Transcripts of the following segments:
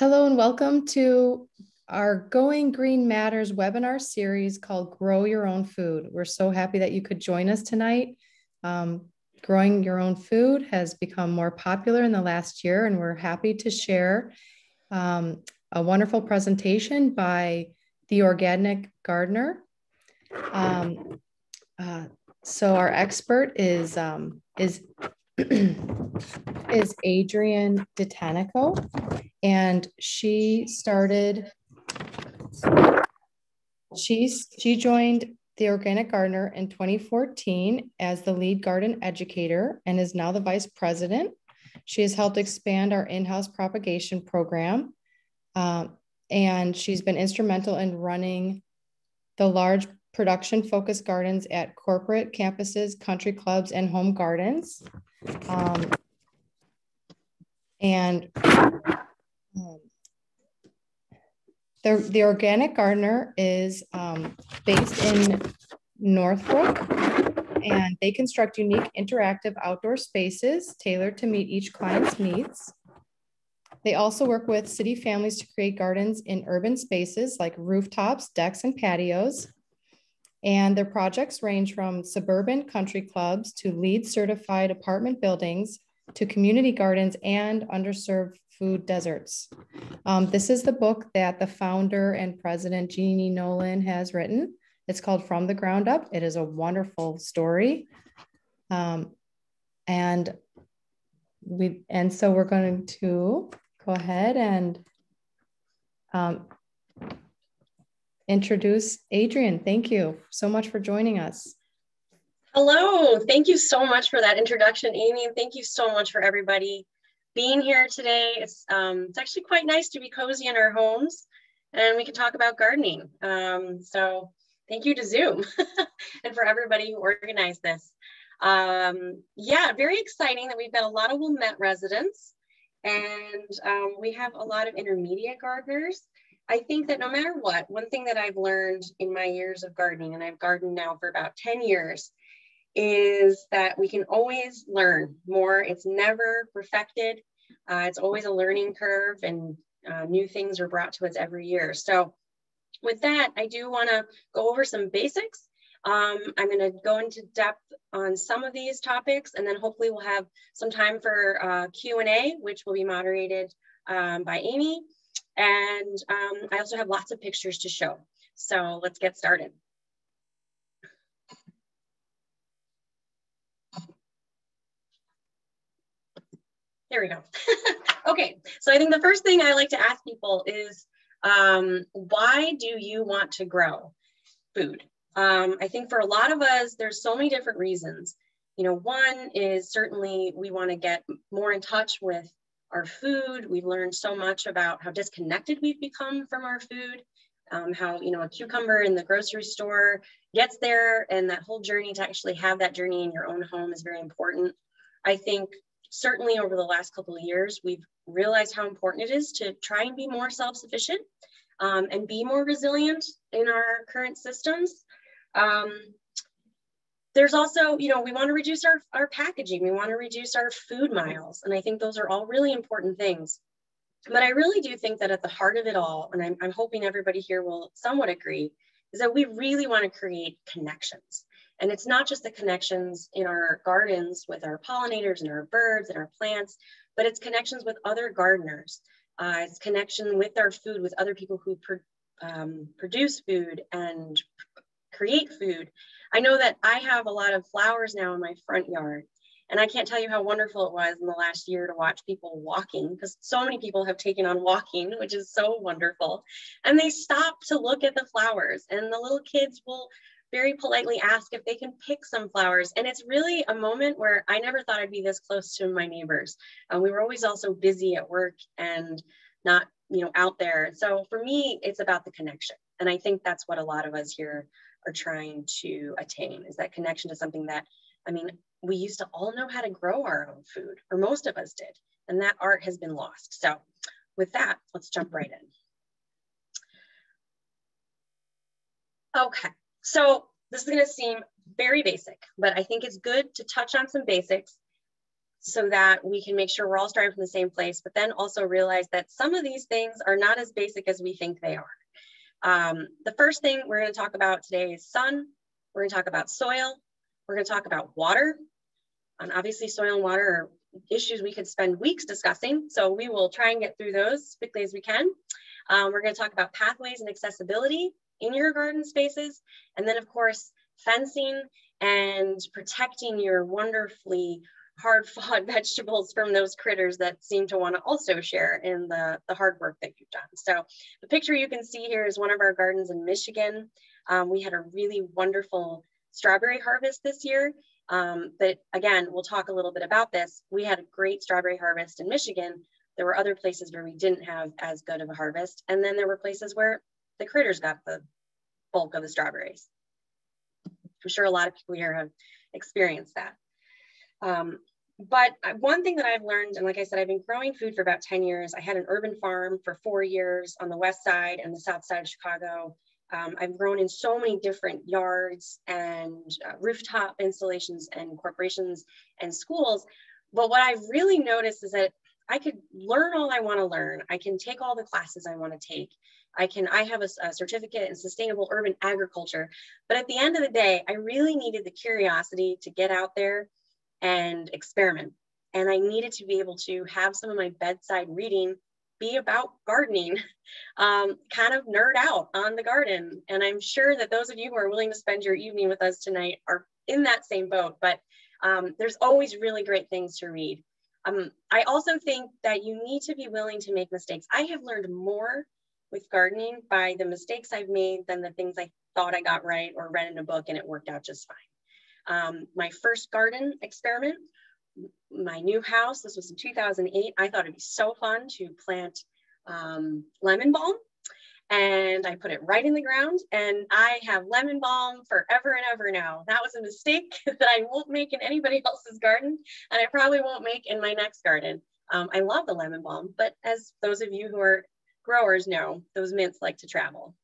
Hello and welcome to our Going Green Matters webinar series called Grow Your Own Food. We're so happy that you could join us tonight. Um, growing your own food has become more popular in the last year, and we're happy to share um, a wonderful presentation by the Organic Gardener. Um, uh, so our expert is um, is is Adrienne Detanico, and she started. She's she joined the Organic Gardener in 2014 as the lead garden educator and is now the vice president. She has helped expand our in-house propagation program, um, and she's been instrumental in running the large production focused gardens at corporate campuses, country clubs, and home gardens. Um, and um, the, the Organic Gardener is um, based in Northbrook and they construct unique interactive outdoor spaces tailored to meet each client's needs. They also work with city families to create gardens in urban spaces like rooftops, decks, and patios. And their projects range from suburban country clubs to LEED certified apartment buildings to community gardens and underserved food deserts. Um, this is the book that the founder and president, Jeanne Nolan, has written. It's called From the Ground Up. It is a wonderful story. Um, and we and so we're going to go ahead and um, introduce Adrienne. Thank you so much for joining us. Hello, thank you so much for that introduction, Amy, and thank you so much for everybody being here today. It's, um, it's actually quite nice to be cozy in our homes and we can talk about gardening. Um, so thank you to Zoom and for everybody who organized this. Um, yeah, very exciting that we've got a lot of Wilmette residents and um, we have a lot of intermediate gardeners I think that no matter what, one thing that I've learned in my years of gardening, and I've gardened now for about 10 years, is that we can always learn more. It's never perfected. Uh, it's always a learning curve and uh, new things are brought to us every year. So with that, I do wanna go over some basics. Um, I'm gonna go into depth on some of these topics and then hopefully we'll have some time for uh, Q&A, which will be moderated um, by Amy. And um, I also have lots of pictures to show. So let's get started. There we go. okay, so I think the first thing I like to ask people is, um, why do you want to grow food? Um, I think for a lot of us, there's so many different reasons. You know, one is certainly we want to get more in touch with our food. We've learned so much about how disconnected we've become from our food, um, how, you know, a cucumber in the grocery store gets there and that whole journey to actually have that journey in your own home is very important. I think certainly over the last couple of years, we've realized how important it is to try and be more self-sufficient um, and be more resilient in our current systems. Um, there's also, you know, we want to reduce our, our packaging, we want to reduce our food miles. And I think those are all really important things. But I really do think that at the heart of it all, and I'm, I'm hoping everybody here will somewhat agree, is that we really want to create connections. And it's not just the connections in our gardens with our pollinators and our birds and our plants, but it's connections with other gardeners. Uh, it's connection with our food, with other people who um, produce food and create food. I know that I have a lot of flowers now in my front yard. And I can't tell you how wonderful it was in the last year to watch people walking because so many people have taken on walking, which is so wonderful. And they stop to look at the flowers, and the little kids will very politely ask if they can pick some flowers. And it's really a moment where I never thought I'd be this close to my neighbors. Um, we were always also busy at work and not, you know, out there. So for me, it's about the connection. And I think that's what a lot of us here are trying to attain is that connection to something that, I mean, we used to all know how to grow our own food, or most of us did, and that art has been lost. So with that, let's jump right in. Okay, so this is gonna seem very basic, but I think it's good to touch on some basics so that we can make sure we're all starting from the same place, but then also realize that some of these things are not as basic as we think they are. Um, the first thing we're going to talk about today is sun. We're going to talk about soil. We're going to talk about water. And obviously, soil and water are issues we could spend weeks discussing. So we will try and get through those as quickly as we can. Um, we're going to talk about pathways and accessibility in your garden spaces. And then, of course, fencing and protecting your wonderfully hard fought vegetables from those critters that seem to want to also share in the, the hard work that you've done. So the picture you can see here is one of our gardens in Michigan. Um, we had a really wonderful strawberry harvest this year. Um, but again, we'll talk a little bit about this. We had a great strawberry harvest in Michigan. There were other places where we didn't have as good of a harvest. And then there were places where the critters got the bulk of the strawberries. I'm sure a lot of people here have experienced that. Um, but one thing that I've learned, and like I said, I've been growing food for about 10 years. I had an urban farm for four years on the west side and the south side of Chicago. Um, I've grown in so many different yards and uh, rooftop installations and corporations and schools. But what I've really noticed is that I could learn all I want to learn. I can take all the classes I want to take. I can, I have a, a, certificate in sustainable urban agriculture. But at the end of the day, I really needed the curiosity to get out there and experiment. And I needed to be able to have some of my bedside reading be about gardening, um, kind of nerd out on the garden. And I'm sure that those of you who are willing to spend your evening with us tonight are in that same boat, but um, there's always really great things to read. Um, I also think that you need to be willing to make mistakes. I have learned more with gardening by the mistakes I've made than the things I thought I got right or read in a book and it worked out just fine. Um, my first garden experiment, my new house, this was in 2008, I thought it'd be so fun to plant um, lemon balm and I put it right in the ground and I have lemon balm forever and ever now. That was a mistake that I won't make in anybody else's garden and I probably won't make in my next garden. Um, I love the lemon balm, but as those of you who are growers know, those mints like to travel.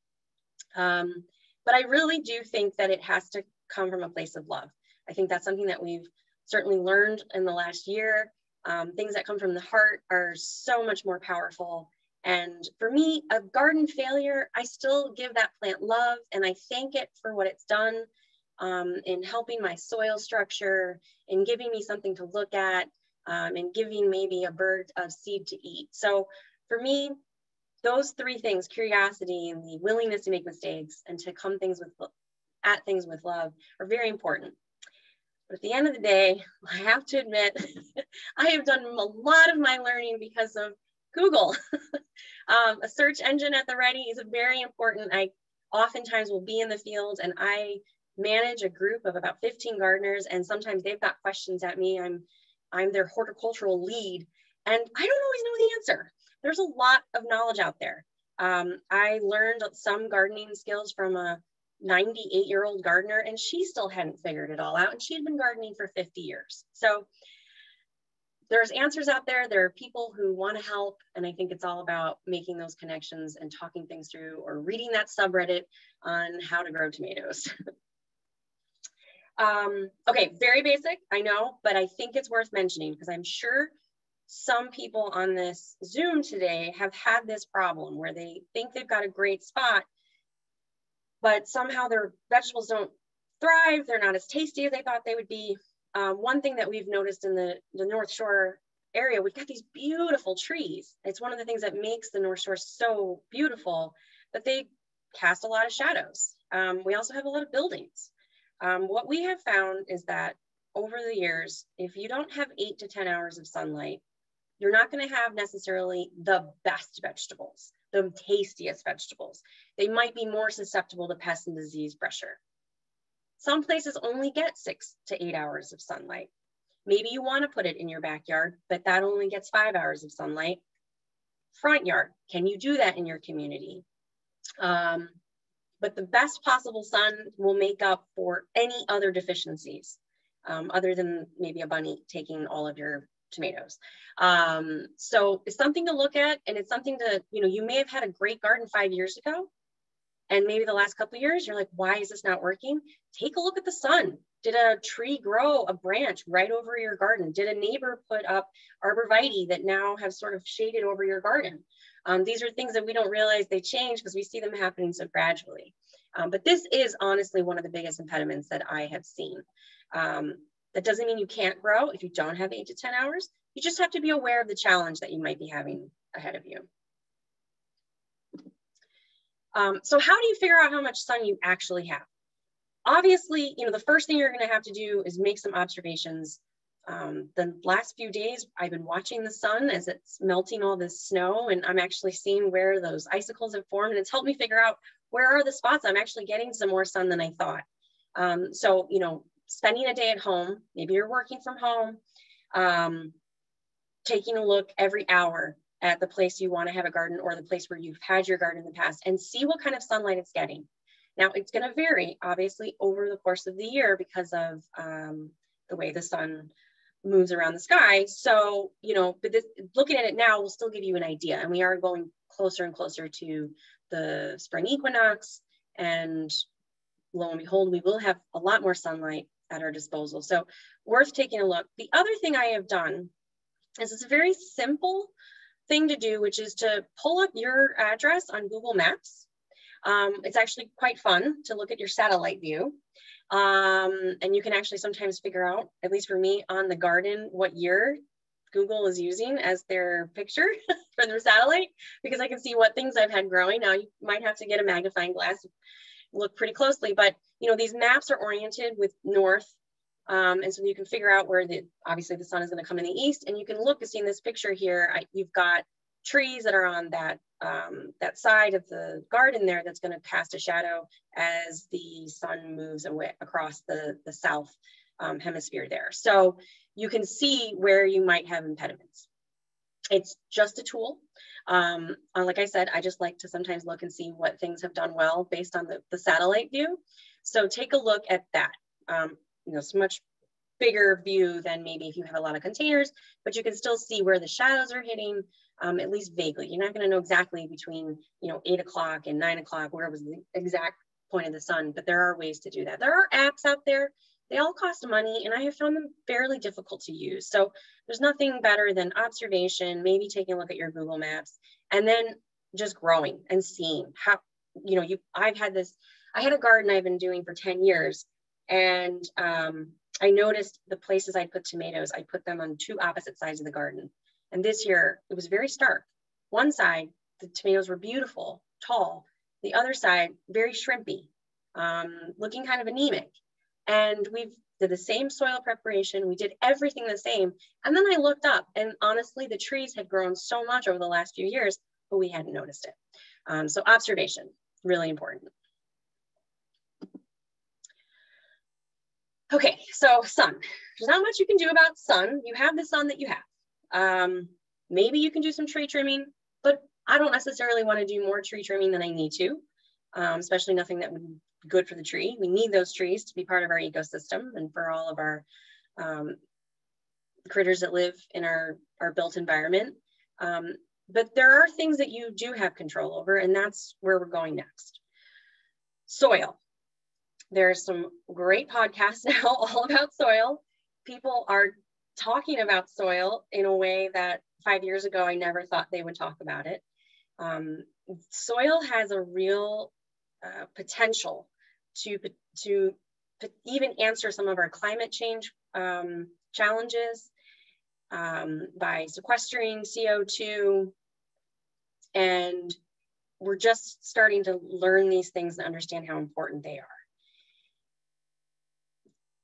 Um, but I really do think that it has to come from a place of love. I think that's something that we've certainly learned in the last year. Um, things that come from the heart are so much more powerful. And for me, a garden failure, I still give that plant love and I thank it for what it's done um, in helping my soil structure, in giving me something to look at, um, and giving maybe a bird of seed to eat. So for me, those three things, curiosity and the willingness to make mistakes and to come things with at things with love are very important. But at the end of the day, I have to admit, I have done a lot of my learning because of Google. um, a search engine at the ready is very important. I oftentimes will be in the field and I manage a group of about 15 gardeners and sometimes they've got questions at me. I'm, I'm their horticultural lead and I don't always know the answer there's a lot of knowledge out there. Um, I learned some gardening skills from a 98 year old gardener and she still hadn't figured it all out and she had been gardening for 50 years. So there's answers out there. There are people who want to help. And I think it's all about making those connections and talking things through or reading that subreddit on how to grow tomatoes. um, okay, very basic, I know, but I think it's worth mentioning because I'm sure some people on this Zoom today have had this problem where they think they've got a great spot, but somehow their vegetables don't thrive. They're not as tasty as they thought they would be. Um, one thing that we've noticed in the, the North Shore area, we've got these beautiful trees. It's one of the things that makes the North Shore so beautiful, but they cast a lot of shadows. Um, we also have a lot of buildings. Um, what we have found is that over the years, if you don't have eight to 10 hours of sunlight, you're not going to have necessarily the best vegetables, the tastiest vegetables. They might be more susceptible to pest and disease pressure. Some places only get six to eight hours of sunlight. Maybe you want to put it in your backyard, but that only gets five hours of sunlight. Front yard, can you do that in your community? Um, but the best possible sun will make up for any other deficiencies, um, other than maybe a bunny taking all of your tomatoes. Um, so it's something to look at and it's something to, you know, you may have had a great garden five years ago and maybe the last couple years you're like, why is this not working? Take a look at the sun. Did a tree grow a branch right over your garden? Did a neighbor put up arborvitae that now have sort of shaded over your garden? Um, these are things that we don't realize they change because we see them happening so gradually. Um, but this is honestly one of the biggest impediments that I have seen. Um, that doesn't mean you can't grow if you don't have eight to 10 hours. You just have to be aware of the challenge that you might be having ahead of you. Um, so how do you figure out how much sun you actually have? Obviously, you know, the first thing you're gonna have to do is make some observations. Um, the last few days, I've been watching the sun as it's melting all this snow and I'm actually seeing where those icicles have formed and it's helped me figure out where are the spots I'm actually getting some more sun than I thought. Um, so, you know, spending a day at home, maybe you're working from home, um, taking a look every hour at the place you want to have a garden or the place where you've had your garden in the past and see what kind of sunlight it's getting. Now it's going to vary obviously over the course of the year because of um, the way the sun moves around the sky. So, you know, but this, looking at it now will still give you an idea. And we are going closer and closer to the spring equinox. And lo and behold, we will have a lot more sunlight at our disposal. So worth taking a look. The other thing I have done is it's a very simple thing to do, which is to pull up your address on Google Maps. Um, it's actually quite fun to look at your satellite view. Um, and you can actually sometimes figure out, at least for me, on the garden, what year Google is using as their picture for their satellite, because I can see what things I've had growing. Now you might have to get a magnifying glass, look pretty closely, but you know, these maps are oriented with north um, and so you can figure out where the, obviously the sun is gonna come in the east and you can look to see in this picture here, I, you've got trees that are on that, um, that side of the garden there that's gonna cast a shadow as the sun moves away across the, the south um, hemisphere there. So you can see where you might have impediments. It's just a tool. Um, uh, like I said, I just like to sometimes look and see what things have done well based on the, the satellite view. So take a look at that. Um, you know, it's much bigger view than maybe if you have a lot of containers, but you can still see where the shadows are hitting, um, at least vaguely. You're not gonna know exactly between, you know, eight o'clock and nine o'clock, where was the exact point of the sun, but there are ways to do that. There are apps out there, they all cost money and I have found them fairly difficult to use. So there's nothing better than observation, maybe taking a look at your Google Maps and then just growing and seeing how, you know, you, I've had this, I had a garden I've been doing for 10 years and um, I noticed the places I put tomatoes, I put them on two opposite sides of the garden. And this year it was very stark. One side, the tomatoes were beautiful, tall. The other side, very shrimpy, um, looking kind of anemic. And we've did the same soil preparation. We did everything the same. And then I looked up and honestly, the trees had grown so much over the last few years, but we hadn't noticed it. Um, so observation, really important. Okay, so sun. There's not much you can do about sun. You have the sun that you have. Um, maybe you can do some tree trimming, but I don't necessarily want to do more tree trimming than I need to, um, especially nothing that would good for the tree. We need those trees to be part of our ecosystem and for all of our um, critters that live in our, our built environment. Um, but there are things that you do have control over, and that's where we're going next. Soil. There's some great podcasts now all about soil. People are talking about soil in a way that five years ago I never thought they would talk about it. Um, soil has a real uh, potential to, to, even answer some of our climate change um, challenges um, by sequestering CO2. And we're just starting to learn these things and understand how important they are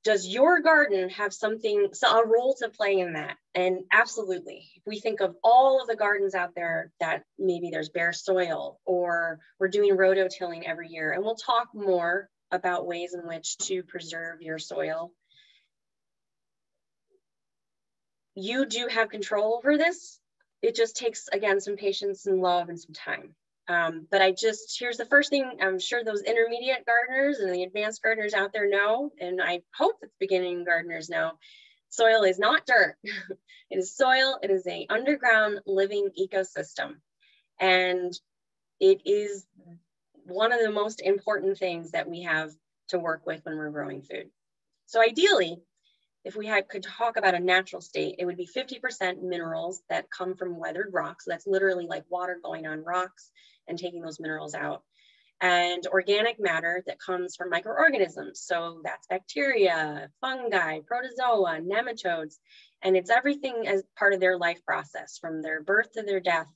does your garden have something, a role to play in that? And absolutely, we think of all of the gardens out there that maybe there's bare soil or we're doing rototilling every year, and we'll talk more about ways in which to preserve your soil. You do have control over this. It just takes, again, some patience and love and some time. Um, but I just, here's the first thing I'm sure those intermediate gardeners and the advanced gardeners out there know, and I hope that the beginning gardeners know, soil is not dirt. it is soil, it is a underground living ecosystem. And it is one of the most important things that we have to work with when we're growing food. So ideally, if we had, could talk about a natural state, it would be 50% minerals that come from weathered rocks. That's literally like water going on rocks and taking those minerals out. And organic matter that comes from microorganisms. So that's bacteria, fungi, protozoa, nematodes, and it's everything as part of their life process from their birth to their death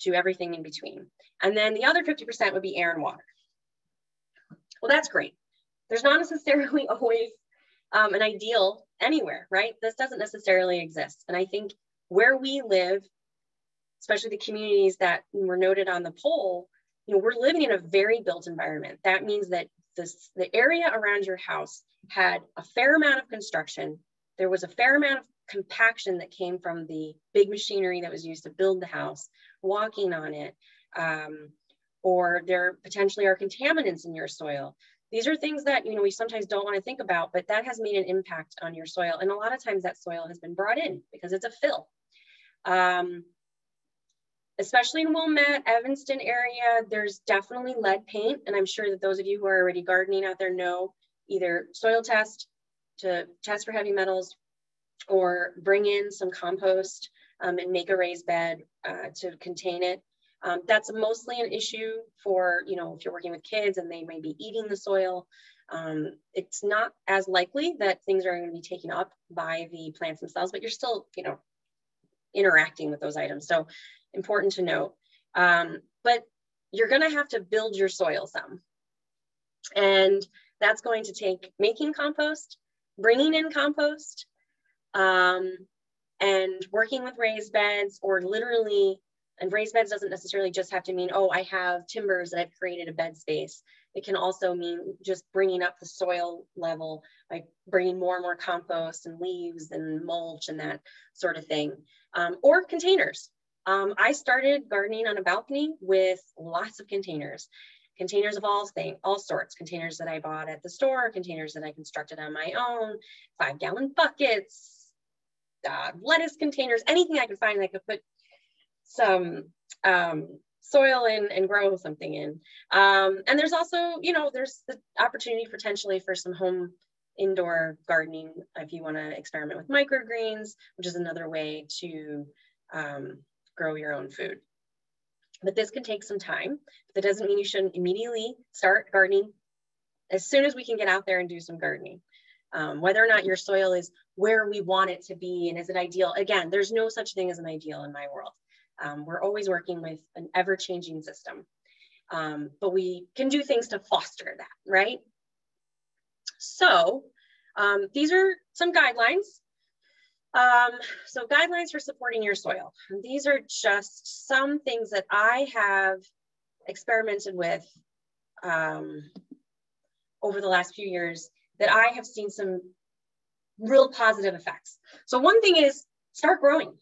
to everything in between. And then the other 50% would be air and water. Well, that's great. There's not necessarily always um, an ideal anywhere, right? This doesn't necessarily exist. And I think where we live, especially the communities that were noted on the poll, you know, we're living in a very built environment. That means that this, the area around your house had a fair amount of construction. There was a fair amount of compaction that came from the big machinery that was used to build the house, walking on it, um, or there potentially are contaminants in your soil. These are things that you know we sometimes don't want to think about, but that has made an impact on your soil. And a lot of times that soil has been brought in because it's a fill. Um, especially in Wilmette, Evanston area, there's definitely lead paint. And I'm sure that those of you who are already gardening out there know either soil test to test for heavy metals or bring in some compost um, and make a raised bed uh, to contain it. Um, that's mostly an issue for, you know, if you're working with kids and they may be eating the soil. Um, it's not as likely that things are going to be taken up by the plants themselves, but you're still, you know, interacting with those items. So important to note. Um, but you're going to have to build your soil some. And that's going to take making compost, bringing in compost, um, and working with raised beds or literally and raised beds doesn't necessarily just have to mean, oh, I have timbers and I've created a bed space. It can also mean just bringing up the soil level by bringing more and more compost and leaves and mulch and that sort of thing. Um, or containers. Um, I started gardening on a balcony with lots of containers. Containers of all things, all sorts. Containers that I bought at the store, containers that I constructed on my own, five gallon buckets, uh, lettuce containers, anything I could find I could put some um, soil in and grow something in. Um, and there's also, you know, there's the opportunity potentially for some home indoor gardening if you want to experiment with microgreens, which is another way to um, grow your own food. But this can take some time. That doesn't mean you shouldn't immediately start gardening as soon as we can get out there and do some gardening. Um, whether or not your soil is where we want it to be and is it ideal, again, there's no such thing as an ideal in my world. Um, we're always working with an ever changing system, um, but we can do things to foster that, right? So um, these are some guidelines. Um, so guidelines for supporting your soil. These are just some things that I have experimented with um, over the last few years that I have seen some real positive effects. So one thing is start growing.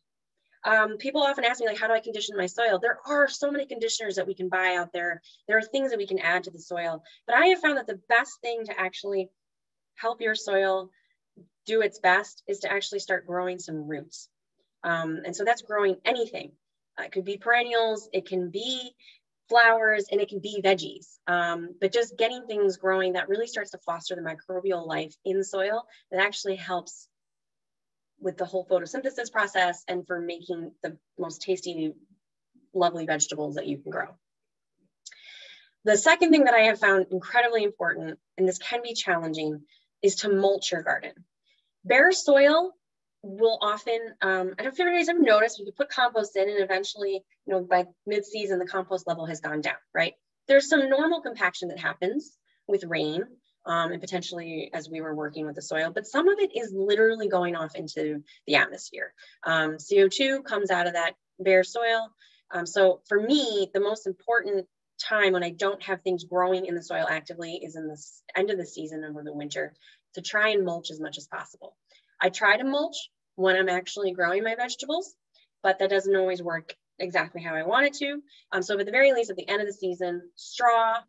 Um, people often ask me like, how do I condition my soil? There are so many conditioners that we can buy out there. There are things that we can add to the soil, but I have found that the best thing to actually help your soil do its best is to actually start growing some roots. Um, and so that's growing anything. It could be perennials, it can be flowers, and it can be veggies. Um, but just getting things growing that really starts to foster the microbial life in soil that actually helps with the whole photosynthesis process and for making the most tasty, lovely vegetables that you can grow. The second thing that I have found incredibly important, and this can be challenging, is to mulch your garden. Bare soil will often, um, I don't know if you guys ever noticed, you can put compost in and eventually, you know, by mid-season, the compost level has gone down, right? There's some normal compaction that happens with rain um, and potentially as we were working with the soil, but some of it is literally going off into the atmosphere. Um, CO2 comes out of that bare soil. Um, so for me, the most important time when I don't have things growing in the soil actively is in the end of the season over the winter to try and mulch as much as possible. I try to mulch when I'm actually growing my vegetables, but that doesn't always work exactly how I want it to. Um, so at the very least, at the end of the season, straw,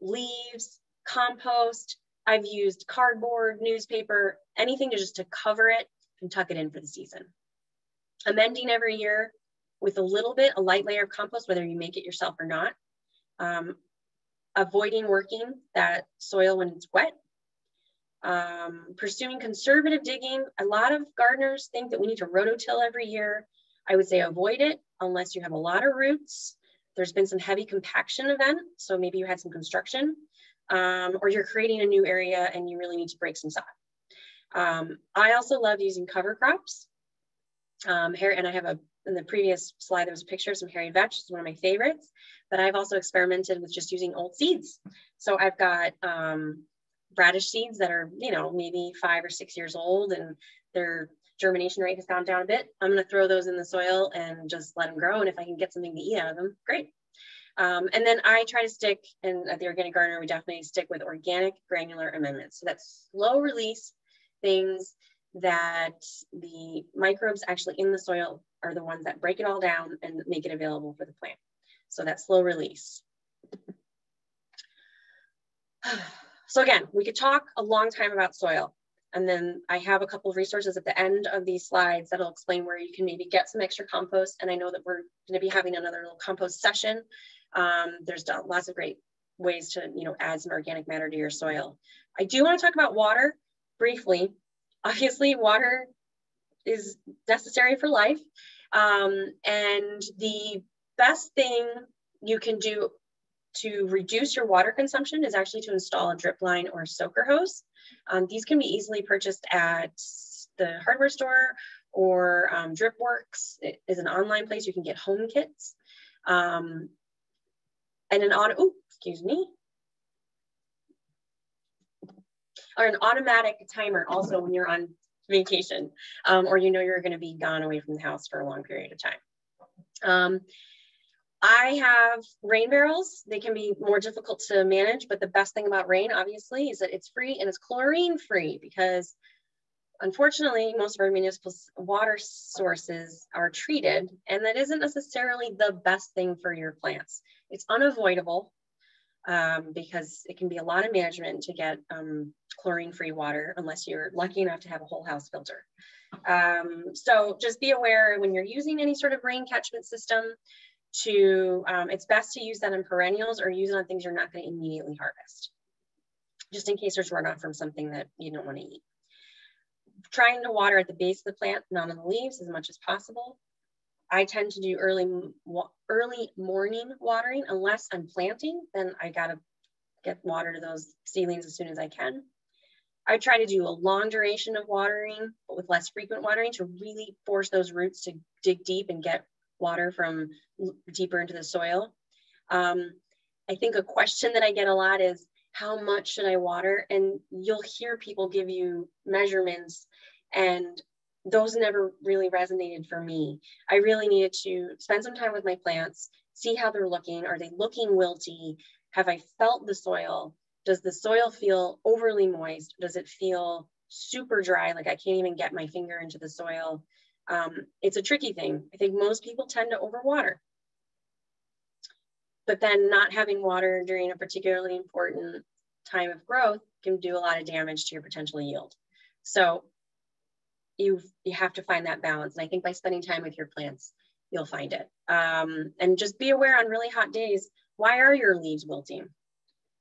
leaves, compost. I've used cardboard, newspaper, anything to just to cover it and tuck it in for the season. Amending every year with a little bit, a light layer of compost, whether you make it yourself or not. Um, avoiding working that soil when it's wet. Um, pursuing conservative digging. A lot of gardeners think that we need to rototill every year. I would say avoid it unless you have a lot of roots. There's been some heavy compaction event, so maybe you had some construction, um, or you're creating a new area and you really need to break some sod. Um, I also love using cover crops. Um, here, and I have a in the previous slide, there was a picture of some hairy vetch, it's one of my favorites, but I've also experimented with just using old seeds. So I've got um, radish seeds that are, you know, maybe five or six years old and their germination rate has gone down a bit. I'm going to throw those in the soil and just let them grow. And if I can get something to eat out of them, great. Um, and then I try to stick, and at the Organic Gardener, we definitely stick with organic granular amendments. So that's slow release things that the microbes actually in the soil are the ones that break it all down and make it available for the plant. So that slow release. So again, we could talk a long time about soil. And then I have a couple of resources at the end of these slides that'll explain where you can maybe get some extra compost. And I know that we're gonna be having another little compost session. Um, there's lots of great ways to you know, add some organic matter to your soil. I do wanna talk about water briefly. Obviously water is necessary for life. Um, and the best thing you can do to reduce your water consumption is actually to install a drip line or a soaker hose. Um, these can be easily purchased at the hardware store or um, DripWorks it is an online place you can get home kits. Um, and an auto, excuse me. Or an automatic timer also when you're on vacation um, or you know you're going to be gone away from the house for a long period of time. I have rain barrels. They can be more difficult to manage, but the best thing about rain, obviously, is that it's free and it's chlorine free because unfortunately, most of our municipal water sources are treated, and that isn't necessarily the best thing for your plants. It's unavoidable um, because it can be a lot of management to get um, chlorine-free water unless you're lucky enough to have a whole house filter. Um, so just be aware when you're using any sort of rain catchment system to, um, it's best to use that in perennials or use it on things you're not gonna immediately harvest, just in case there's runoff from something that you don't wanna eat. Trying to water at the base of the plant, not on the leaves as much as possible. I tend to do early early morning watering unless I'm planting, then I gotta get water to those seedlings as soon as I can. I try to do a long duration of watering, but with less frequent watering to really force those roots to dig deep and get water from deeper into the soil. Um, I think a question that I get a lot is, how much should I water? And you'll hear people give you measurements and those never really resonated for me. I really needed to spend some time with my plants, see how they're looking. Are they looking wilty? Have I felt the soil? Does the soil feel overly moist? Does it feel super dry, like I can't even get my finger into the soil? Um, it's a tricky thing. I think most people tend to overwater. But then not having water during a particularly important time of growth can do a lot of damage to your potential yield. So you you have to find that balance. And I think by spending time with your plants, you'll find it. Um, and just be aware on really hot days, why are your leaves wilting?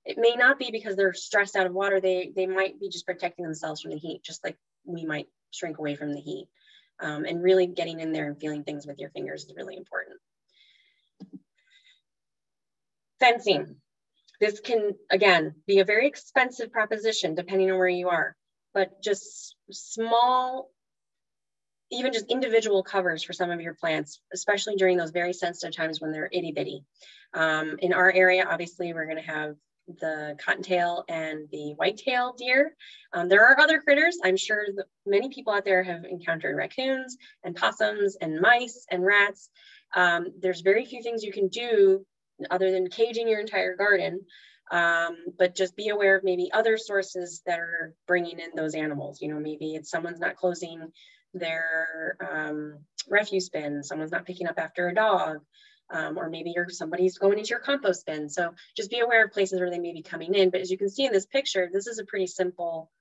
It may not be because they're stressed out of water. They, they might be just protecting themselves from the heat, just like we might shrink away from the heat. Um, and really getting in there and feeling things with your fingers is really important. Fencing. This can, again, be a very expensive proposition depending on where you are, but just small even just individual covers for some of your plants, especially during those very sensitive times when they're itty bitty. Um, in our area, obviously, we're going to have the cottontail and the whitetail deer. Um, there are other critters. I'm sure many people out there have encountered raccoons and possums and mice and rats. Um, there's very few things you can do other than caging your entire garden. Um, but just be aware of maybe other sources that are bringing in those animals. You know, maybe it's someone's not closing their um, refuse bin, someone's not picking up after a dog, um, or maybe you're somebody's going into your compost bin. So just be aware of places where they may be coming in. But as you can see in this picture, this is a pretty simple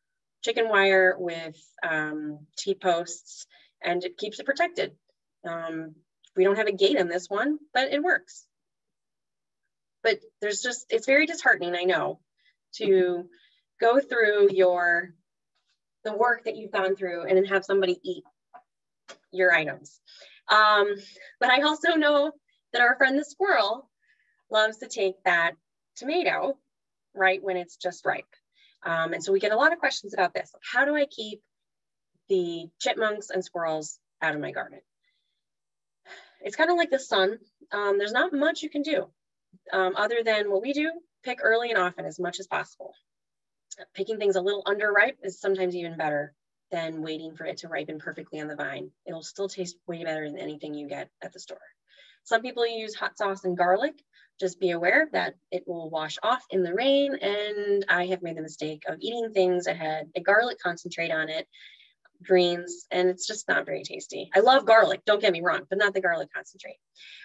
chicken wire with um, T-posts and it keeps it protected. Um, we don't have a gate on this one, but it works. But there's just, it's very disheartening, I know, to go through your the work that you've gone through and then have somebody eat your items. Um, but I also know that our friend the squirrel loves to take that tomato right when it's just ripe. Um, and so we get a lot of questions about this. Like, how do I keep the chipmunks and squirrels out of my garden? It's kind of like the sun. Um, there's not much you can do um, other than what we do, pick early and often as much as possible. Picking things a little underripe is sometimes even better than waiting for it to ripen perfectly on the vine. It'll still taste way better than anything you get at the store. Some people use hot sauce and garlic. Just be aware that it will wash off in the rain. And I have made the mistake of eating things that had a garlic concentrate on it, greens, and it's just not very tasty. I love garlic, don't get me wrong, but not the garlic concentrate.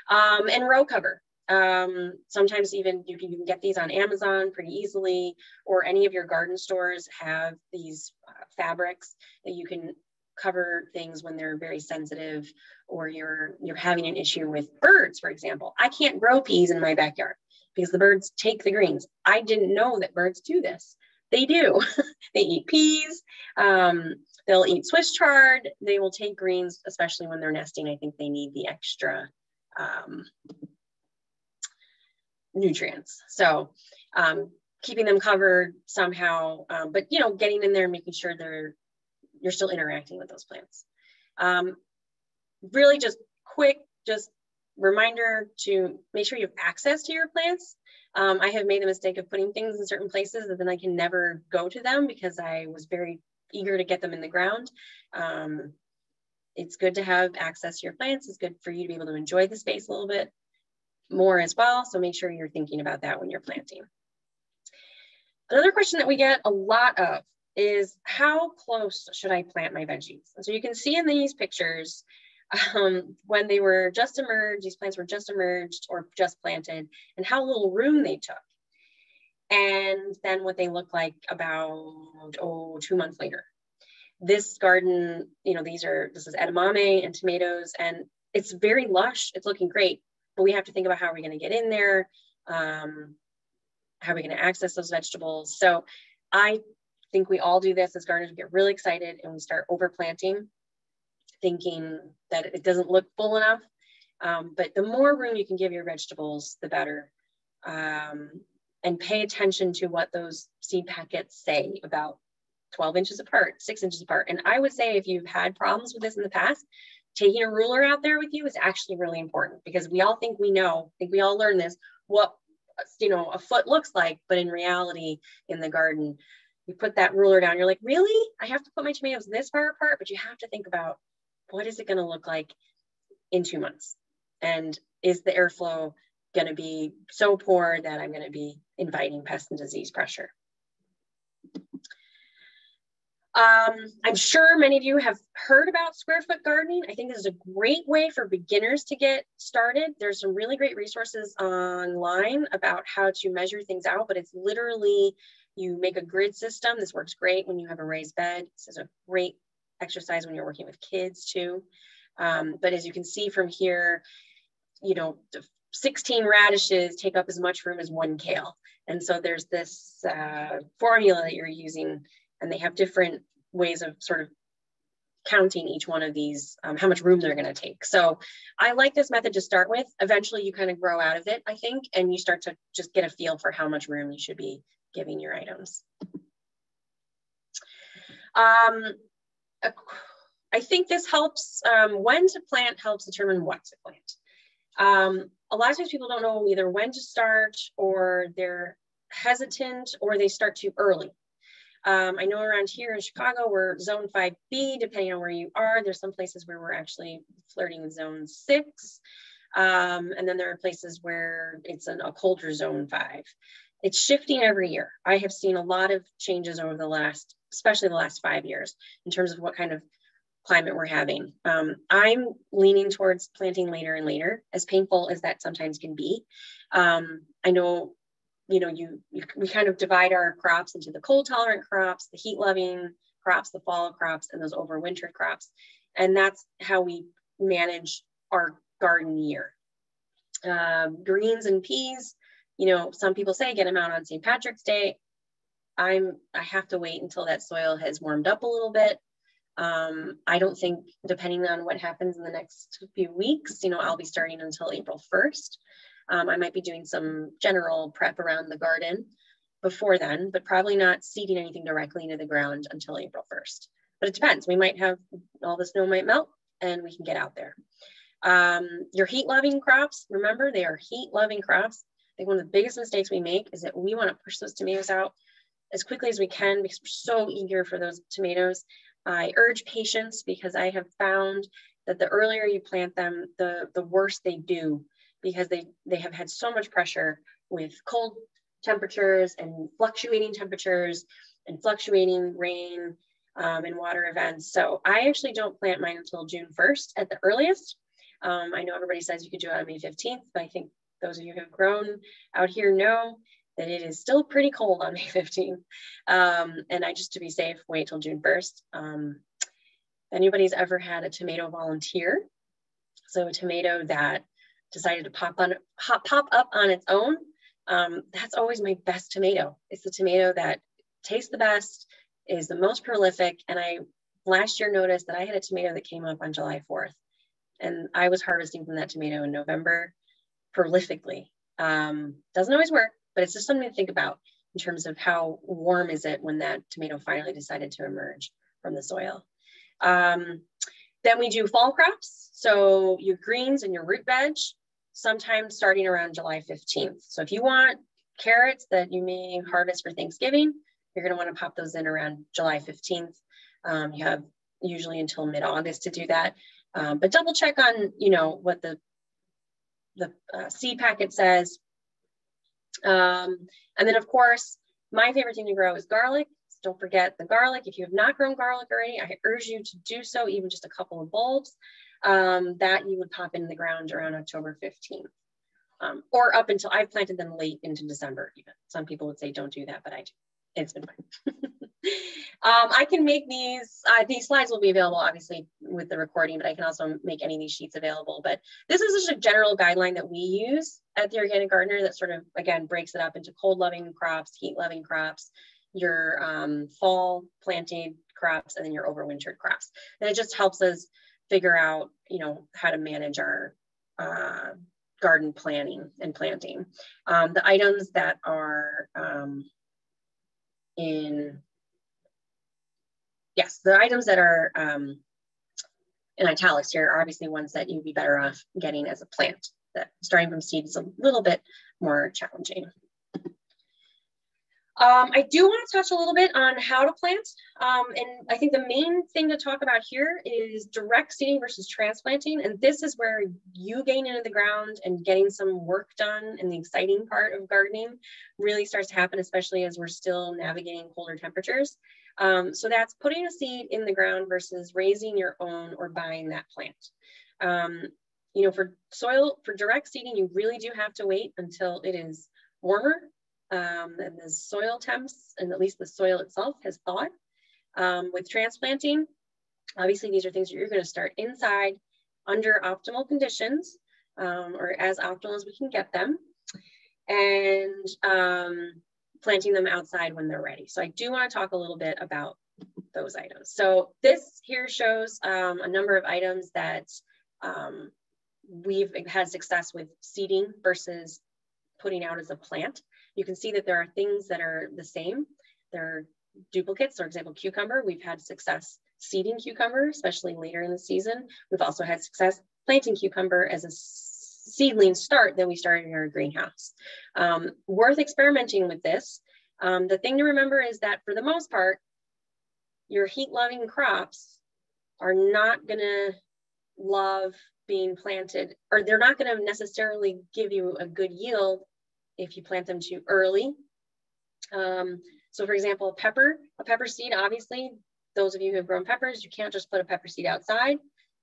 Um, and row cover. Um, sometimes even you can, you can, get these on Amazon pretty easily, or any of your garden stores have these uh, fabrics that you can cover things when they're very sensitive or you're you're having an issue with birds for example. I can't grow peas in my backyard because the birds take the greens. I didn't know that birds do this. They do. They eat peas. Um, they'll eat swiss chard. They will take greens especially when they're nesting. I think they need the extra um, nutrients. So um, keeping them covered somehow um, but you know getting in there and making sure they're you're still interacting with those plants. Um, really just quick, just reminder to make sure you have access to your plants. Um, I have made the mistake of putting things in certain places that then I can never go to them because I was very eager to get them in the ground. Um, it's good to have access to your plants. It's good for you to be able to enjoy the space a little bit more as well. So make sure you're thinking about that when you're planting. Another question that we get a lot of is how close should I plant my veggies? And so you can see in these pictures, um, when they were just emerged, these plants were just emerged or just planted, and how little room they took. And then what they look like about, oh, two months later. This garden, you know, these are, this is edamame and tomatoes, and it's very lush. It's looking great, but we have to think about how are we going to get in there? Um, how are we going to access those vegetables? So I think we all do this as gardeners, we get really excited and we start overplanting, thinking that it doesn't look full enough. Um, but the more room you can give your vegetables, the better. Um, and pay attention to what those seed packets say about 12 inches apart, six inches apart. And I would say if you've had problems with this in the past, taking a ruler out there with you is actually really important because we all think we know, I think we all learn this, what you know a foot looks like, but in reality in the garden, you put that ruler down, you're like, really? I have to put my tomatoes this far apart? But you have to think about what is it going to look like in two months? And is the airflow going to be so poor that I'm going to be inviting pest and disease pressure? Um, I'm sure many of you have heard about square foot gardening. I think this is a great way for beginners to get started. There's some really great resources online about how to measure things out, but it's literally you make a grid system. This works great when you have a raised bed. This is a great exercise when you're working with kids too. Um, but as you can see from here, you know, 16 radishes take up as much room as one kale. And so there's this uh, formula that you're using and they have different ways of sort of counting each one of these, um, how much room they're gonna take. So I like this method to start with. Eventually you kind of grow out of it, I think, and you start to just get a feel for how much room you should be giving your items. Um, I think this helps, um, when to plant helps determine what to plant. Um, a lot of times people don't know either when to start or they're hesitant or they start too early. Um, I know around here in Chicago, we're zone 5B, depending on where you are. There's some places where we're actually flirting with zone six. Um, and then there are places where it's an, a colder zone five it's shifting every year. I have seen a lot of changes over the last, especially the last five years, in terms of what kind of climate we're having. Um, I'm leaning towards planting later and later, as painful as that sometimes can be. Um, I know, you know, you, you, we kind of divide our crops into the cold tolerant crops, the heat loving crops, the fall crops, and those overwintered crops. And that's how we manage our garden year. Uh, greens and peas, you know, some people say get them out on St. Patrick's Day. I'm, I have to wait until that soil has warmed up a little bit. Um, I don't think, depending on what happens in the next few weeks, you know, I'll be starting until April 1st. Um, I might be doing some general prep around the garden before then, but probably not seeding anything directly into the ground until April 1st. But it depends. We might have all the snow might melt and we can get out there. Um, your heat loving crops, remember they are heat loving crops. I think one of the biggest mistakes we make is that we want to push those tomatoes out as quickly as we can because we're so eager for those tomatoes. I urge patience because I have found that the earlier you plant them, the, the worse they do because they, they have had so much pressure with cold temperatures and fluctuating temperatures and fluctuating rain um, and water events. So I actually don't plant mine until June 1st at the earliest. Um, I know everybody says you could do it on May 15th, but I think those of you who have grown out here know that it is still pretty cold on May 15th. Um, and I just to be safe, wait till June 1st. Um, if anybody's ever had a tomato volunteer, so a tomato that decided to pop on pop, pop up on its own, um, that's always my best tomato. It's the tomato that tastes the best, is the most prolific. And I last year noticed that I had a tomato that came up on July 4th. And I was harvesting from that tomato in November prolifically. Um, doesn't always work, but it's just something to think about in terms of how warm is it when that tomato finally decided to emerge from the soil. Um, then we do fall crops. So your greens and your root veg, sometimes starting around July 15th. So if you want carrots that you may harvest for Thanksgiving, you're gonna wanna pop those in around July 15th. Um, you have usually until mid-August to do that. Um, but double check on, you know, what the, the uh, seed packet says. Um, and then of course, my favorite thing to grow is garlic. So don't forget the garlic. If you have not grown garlic already, I urge you to do so, even just a couple of bulbs um, that you would pop in the ground around October 15th. Um, or up until I've planted them late into December even. Some people would say don't do that, but I do. It's been fun. um, I can make these, uh, these slides will be available obviously with the recording, but I can also make any of these sheets available. But this is just a general guideline that we use at the Organic Gardener that sort of, again, breaks it up into cold loving crops, heat loving crops, your um, fall planted crops, and then your overwintered crops. And it just helps us figure out, you know, how to manage our uh, garden planning and planting. Um, the items that are um, in, yes, the items that are um, in italics here are obviously ones that you'd be better off getting as a plant. That starting from seed is a little bit more challenging. Um, I do want to touch a little bit on how to plant. Um, and I think the main thing to talk about here is direct seeding versus transplanting. And this is where you getting into the ground and getting some work done and the exciting part of gardening really starts to happen, especially as we're still navigating colder temperatures. Um, so that's putting a seed in the ground versus raising your own or buying that plant. Um, you know, for soil, for direct seeding, you really do have to wait until it is warmer um, and the soil temps and at least the soil itself has thawed. Um, with transplanting, obviously these are things that you're going to start inside under optimal conditions um, or as optimal as we can get them and um, planting them outside when they're ready. So I do want to talk a little bit about those items. So this here shows um, a number of items that um, we've had success with seeding versus putting out as a plant you can see that there are things that are the same. There are duplicates, for example, cucumber. We've had success seeding cucumber, especially later in the season. We've also had success planting cucumber as a seedling start that we started in our greenhouse. Um, worth experimenting with this. Um, the thing to remember is that for the most part, your heat loving crops are not gonna love being planted, or they're not gonna necessarily give you a good yield if you plant them too early. Um, so for example, pepper, a pepper seed, obviously, those of you who have grown peppers, you can't just put a pepper seed outside.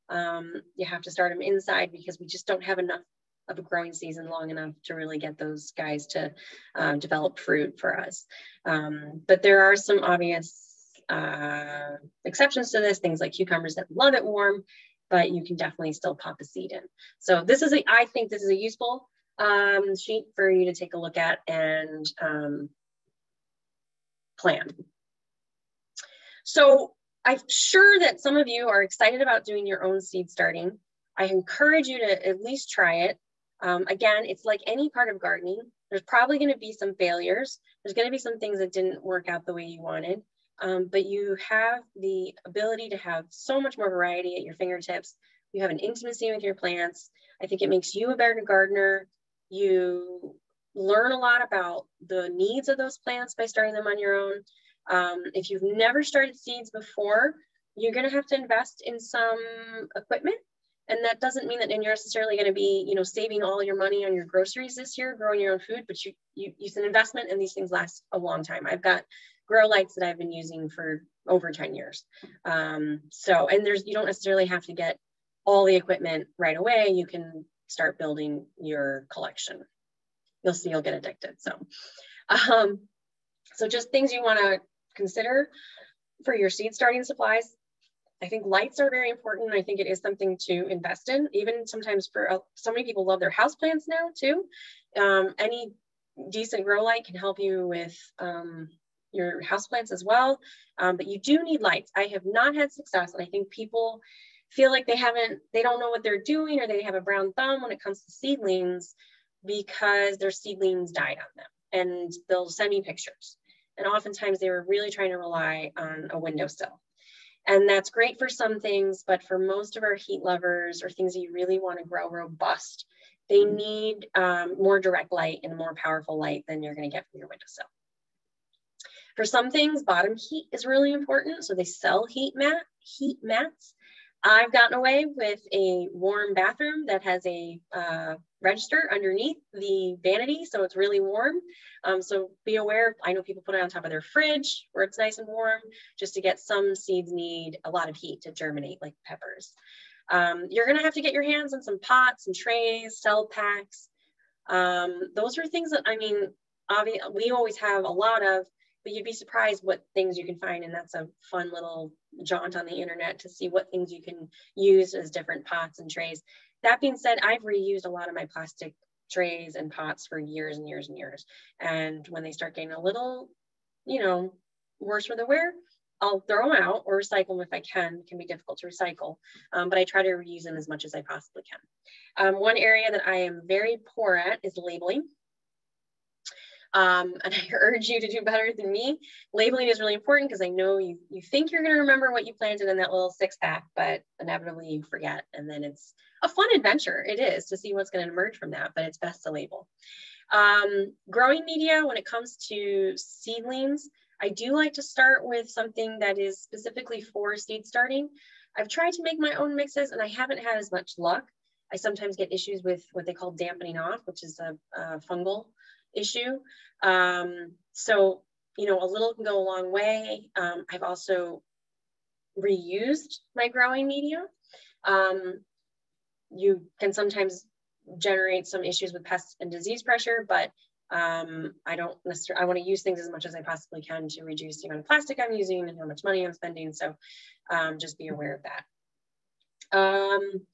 Um, you have to start them inside because we just don't have enough of a growing season long enough to really get those guys to um, develop fruit for us. Um, but there are some obvious uh, exceptions to this, things like cucumbers that love it warm, but you can definitely still pop a seed in. So this is, a, I think this is a useful um, sheet for you to take a look at and um, plan. So I'm sure that some of you are excited about doing your own seed starting. I encourage you to at least try it. Um, again, it's like any part of gardening. There's probably going to be some failures. There's going to be some things that didn't work out the way you wanted. Um, but you have the ability to have so much more variety at your fingertips. You have an intimacy with your plants. I think it makes you a better gardener. You learn a lot about the needs of those plants by starting them on your own. Um, if you've never started seeds before, you're going to have to invest in some equipment. And that doesn't mean that you're necessarily going to be, you know, saving all your money on your groceries this year, growing your own food, but you, you use an investment and these things last a long time. I've got grow lights that I've been using for over 10 years. Um, so, and there's, you don't necessarily have to get all the equipment right away. You can start building your collection. You'll see you'll get addicted. So, um, so just things you want to consider for your seed starting supplies. I think lights are very important. I think it is something to invest in. Even sometimes for uh, so many people love their house plants now too. Um, any decent grow light can help you with um, your house plants as well. Um, but you do need lights. I have not had success, and I think people feel like they haven't, they don't know what they're doing, or they have a brown thumb when it comes to seedlings because their seedlings died on them, and they'll send me pictures. And oftentimes they were really trying to rely on a windowsill. And that's great for some things, but for most of our heat lovers or things that you really want to grow robust, they need um, more direct light and more powerful light than you're going to get from your windowsill. For some things, bottom heat is really important. So they sell heat mat, heat mats. I've gotten away with a warm bathroom that has a uh, register underneath the vanity, so it's really warm. Um, so be aware, I know people put it on top of their fridge where it's nice and warm, just to get some seeds need a lot of heat to germinate like peppers. Um, you're gonna have to get your hands on some pots and trays, cell packs. Um, those are things that, I mean, we always have a lot of, but you'd be surprised what things you can find. And that's a fun little jaunt on the internet to see what things you can use as different pots and trays. That being said, I've reused a lot of my plastic trays and pots for years and years and years. And when they start getting a little, you know, worse for the wear, I'll throw them out or recycle them if I can. It can be difficult to recycle, um, but I try to reuse them as much as I possibly can. Um, one area that I am very poor at is labeling. Um, and I urge you to do better than me. Labeling is really important because I know you, you think you're going to remember what you planted in that little six pack, but inevitably you forget. And then it's a fun adventure. It is to see what's going to emerge from that, but it's best to label. Um, growing media, when it comes to seedlings, I do like to start with something that is specifically for seed starting. I've tried to make my own mixes and I haven't had as much luck. I sometimes get issues with what they call dampening off, which is a, a fungal issue. Um, so, you know, a little can go a long way. Um, I've also reused my growing media. Um, you can sometimes generate some issues with pest and disease pressure, but um, I don't necessarily, I want to use things as much as I possibly can to reduce the amount of plastic I'm using and how much money I'm spending. So um, just be aware of that. Um,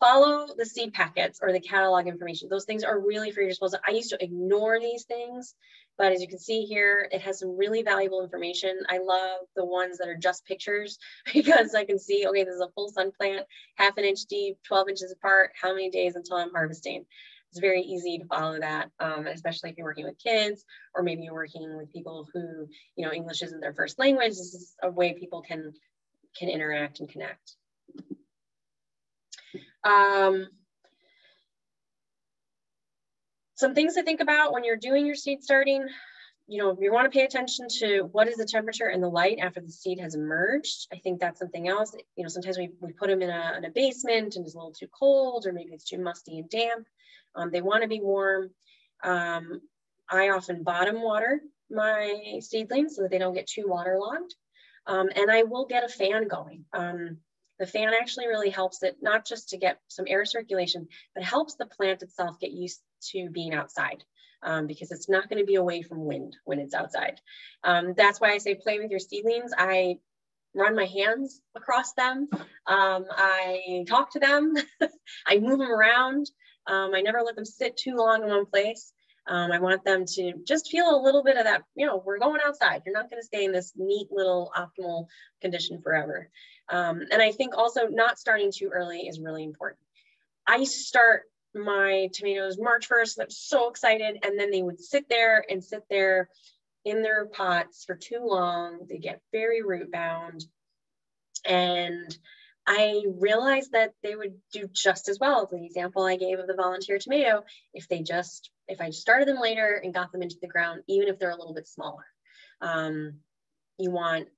follow the seed packets or the catalog information. Those things are really for your disposal. I used to ignore these things, but as you can see here, it has some really valuable information. I love the ones that are just pictures because I can see, okay, this is a full sun plant, half an inch deep, 12 inches apart, how many days until I'm harvesting. It's very easy to follow that, um, especially if you're working with kids or maybe you're working with people who, you know, English isn't their first language. This is a way people can, can interact and connect. Um, some things to think about when you're doing your seed starting, you know, you want to pay attention to what is the temperature and the light after the seed has emerged. I think that's something else. You know, sometimes we, we put them in a, in a basement and it's a little too cold or maybe it's too musty and damp. Um, they want to be warm. Um, I often bottom water my seedlings so that they don't get too waterlogged. Um, and I will get a fan going. Um, the fan actually really helps it not just to get some air circulation, but helps the plant itself get used to being outside um, because it's not going to be away from wind when it's outside. Um, that's why I say play with your seedlings. I run my hands across them. Um, I talk to them. I move them around. Um, I never let them sit too long in one place. Um, I want them to just feel a little bit of that, you know, we're going outside. You're not going to stay in this neat little optimal condition forever. Um, and I think also not starting too early is really important. I start my tomatoes March 1st. I'm so excited. And then they would sit there and sit there in their pots for too long. They get very root bound. And I realized that they would do just as well. The example I gave of the volunteer tomato, if they just, if I started them later and got them into the ground, even if they're a little bit smaller. Um, you want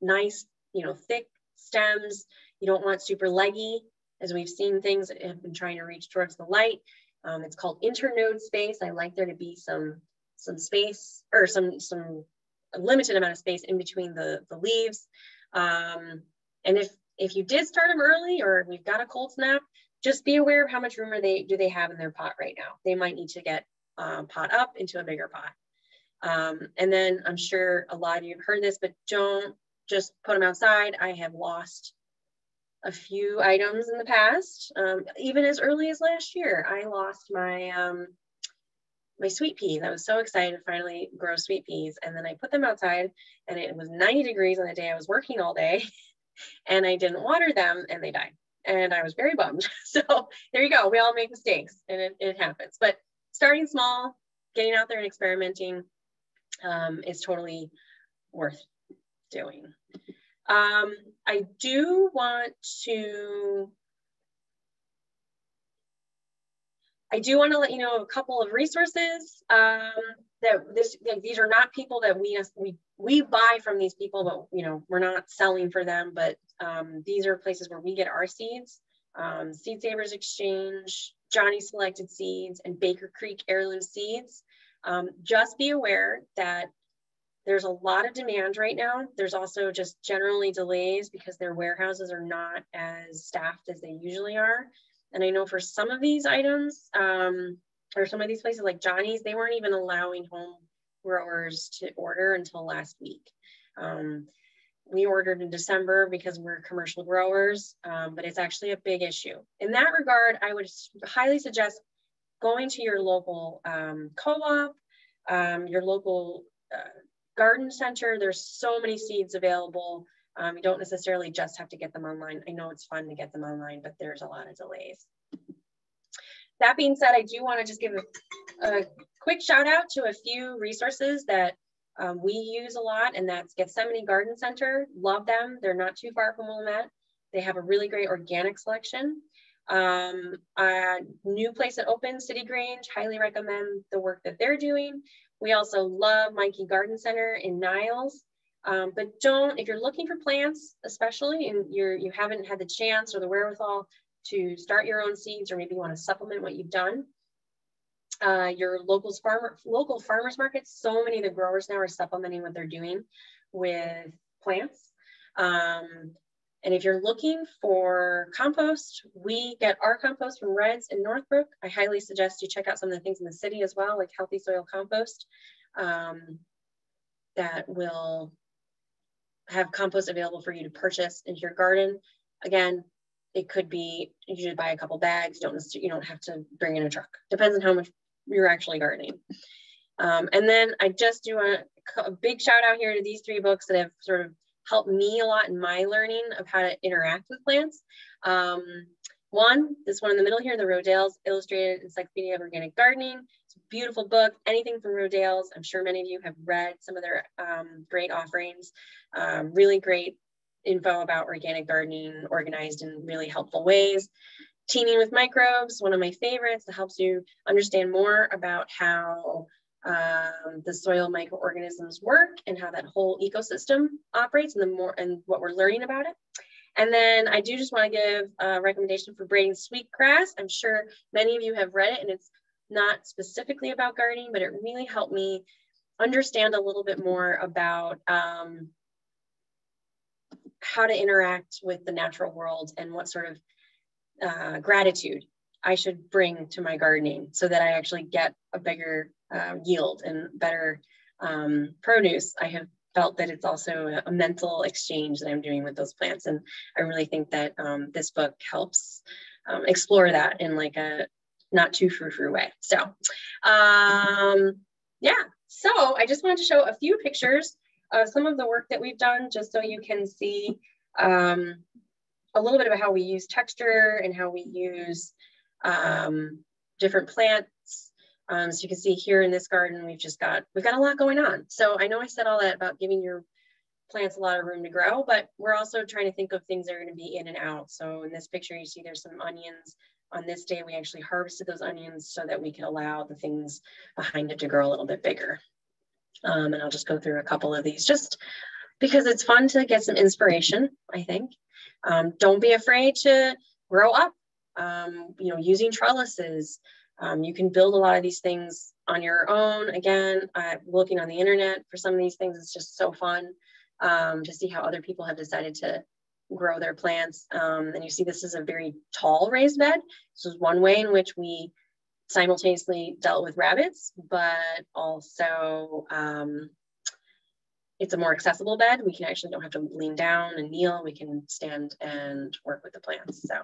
nice, you know, thick stems. You don't want super leggy, as we've seen things that have been trying to reach towards the light. Um, it's called internode space. I like there to be some some space or some some limited amount of space in between the the leaves. Um, and if if you did start them early or we've got a cold snap, just be aware of how much room are they do they have in their pot right now. They might need to get um, pot up into a bigger pot. Um, and then I'm sure a lot of you have heard this, but don't just put them outside. I have lost a few items in the past, um, even as early as last year. I lost my um, my sweet peas. I was so excited to finally grow sweet peas. And then I put them outside and it was 90 degrees on the day I was working all day. and I didn't water them and they died. And I was very bummed. So there you go. We all make mistakes and it, it happens. But starting small, getting out there and experimenting um, is totally worth doing. Um, I do want to I do want to let you know a couple of resources um, that this these are not people that we we we buy from these people, but you know we're not selling for them. But um, these are places where we get our seeds. Um, Seed Savers Exchange, Johnny Selected Seeds, and Baker Creek Heirloom Seeds. Um, just be aware that there's a lot of demand right now. There's also just generally delays because their warehouses are not as staffed as they usually are. And I know for some of these items, um, or some of these places like Johnny's, they weren't even allowing home growers to order until last week. Um, we ordered in December because we're commercial growers, um, but it's actually a big issue. In that regard, I would highly suggest going to your local um, co-op, um, your local uh, garden center. There's so many seeds available. Um, you don't necessarily just have to get them online. I know it's fun to get them online, but there's a lot of delays. That being said, I do want to just give a, a, quick shout out to a few resources that um, we use a lot, and that's Gethsemane Garden Center. Love them. They're not too far from Wilmette. They have a really great organic selection. Um, a new place that opened, City Grange, highly recommend the work that they're doing. We also love Mikey Garden Center in Niles. Um, but don't, if you're looking for plants, especially, and you're, you haven't had the chance or the wherewithal to start your own seeds, or maybe you want to supplement what you've done, uh, your locals farmer, local farmers markets, so many of the growers now are supplementing what they're doing with plants. Um, and if you're looking for compost, we get our compost from Reds in Northbrook. I highly suggest you check out some of the things in the city as well, like Healthy Soil Compost, um, that will have compost available for you to purchase into your garden. Again, it could be you should buy a couple bags. Don't you don't have to bring in a truck. Depends on how much you're actually gardening. Um, and then I just do a, a big shout out here to these three books that have sort of helped me a lot in my learning of how to interact with plants. Um, one, this one in the middle here, the Rodales Illustrated Encyclopedia of Organic Gardening. It's a beautiful book. Anything from Rodales. I'm sure many of you have read some of their um, great offerings. Um, really great info about organic gardening organized in really helpful ways. Teaming with Microbes, one of my favorites that helps you understand more about how um, the soil microorganisms work and how that whole ecosystem operates and the more and what we're learning about it. And then I do just want to give a recommendation for braiding sweetgrass. I'm sure many of you have read it and it's not specifically about gardening, but it really helped me understand a little bit more about um, how to interact with the natural world and what sort of uh, gratitude I should bring to my gardening so that I actually get a bigger uh, yield and better um, produce. I have felt that it's also a, mental exchange that I'm doing with those plants. And I really think that um, this book helps um, explore that in like a not too frou-frou way. So Um, yeah, so I just wanted to show a few pictures of some of the work that we've done just so you can see um, a little bit about how we use texture and how we use um, different plants. Um, so you can see here in this garden, we've just got, we've got a lot going on. So I know I said all that about giving your plants a lot of room to grow, but we're also trying to think of things that are gonna be in and out. So in this picture, you see there's some onions. On this day, we actually harvested those onions so that we could allow the things behind it to grow a little bit bigger. Um, and I'll just go through a couple of these just because it's fun to get some inspiration, I think. Um, don't be afraid to grow up, um, you know, using trellises. Um, you can build a lot of these things on your own. Again, uh, looking on the internet for some of these things, it's just so fun um, to see how other people have decided to grow their plants. Um, and you see this is a very tall raised bed. This is one way in which we simultaneously dealt with rabbits, but also um, it's a more accessible bed. We can actually don't have to lean down and kneel. We can stand and work with the plants. So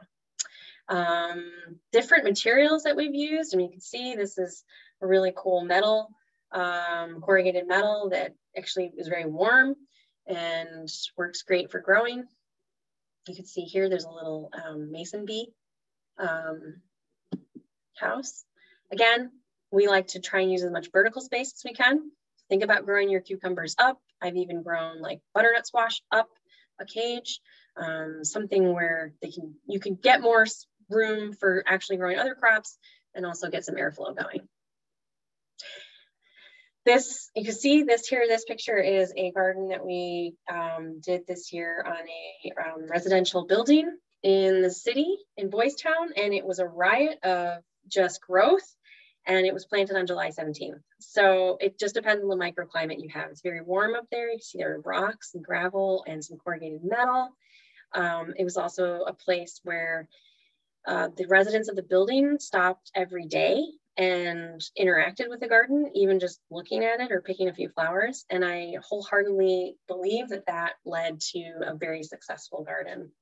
um, different materials that we've used. I mean, you can see this is a really cool metal, um, corrugated metal that actually is very warm and works great for growing. You can see here, there's a little um, mason bee um, house. Again, we like to try and use as much vertical space as we can. Think about growing your cucumbers up. I've even grown like butternut squash up a cage, um, something where they can you can get more room for actually growing other crops and also get some airflow going. This, you can see this here, this picture is a garden that we um, did this year on a um, residential building in the city in Boys Town, and it was a riot of just growth and it was planted on July 17th. So it just depends on the microclimate you have. It's very warm up there. You see there are rocks and gravel and some corrugated metal. Um, it was also a place where uh, the residents of the building stopped every day and interacted with the garden, even just looking at it or picking a few flowers. And I wholeheartedly believe that that led to a very successful garden.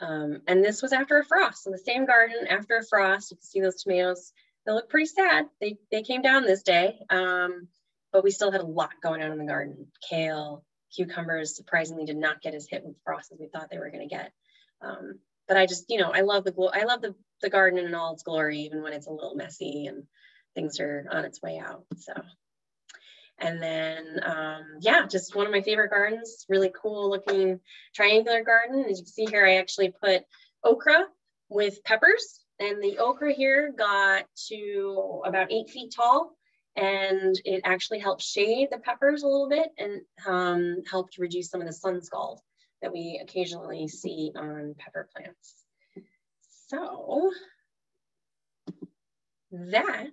Um, and this was after a frost. So the same garden after a frost, you can see those tomatoes, they look pretty sad. They, they came down this day, um, but we still had a lot going on in the garden. Kale, cucumbers surprisingly did not get as hit with frost as we thought they were gonna get. Um, but I just, you know, I love the, I love the, the garden in all its glory, even when it's a little messy and things are on its way out, so. And then, um, yeah, just one of my favorite gardens, really cool looking triangular garden. As you can see here, I actually put okra with peppers and the okra here got to about eight feet tall and it actually helped shade the peppers a little bit and um, helped reduce some of the sun scald that we occasionally see on pepper plants. So that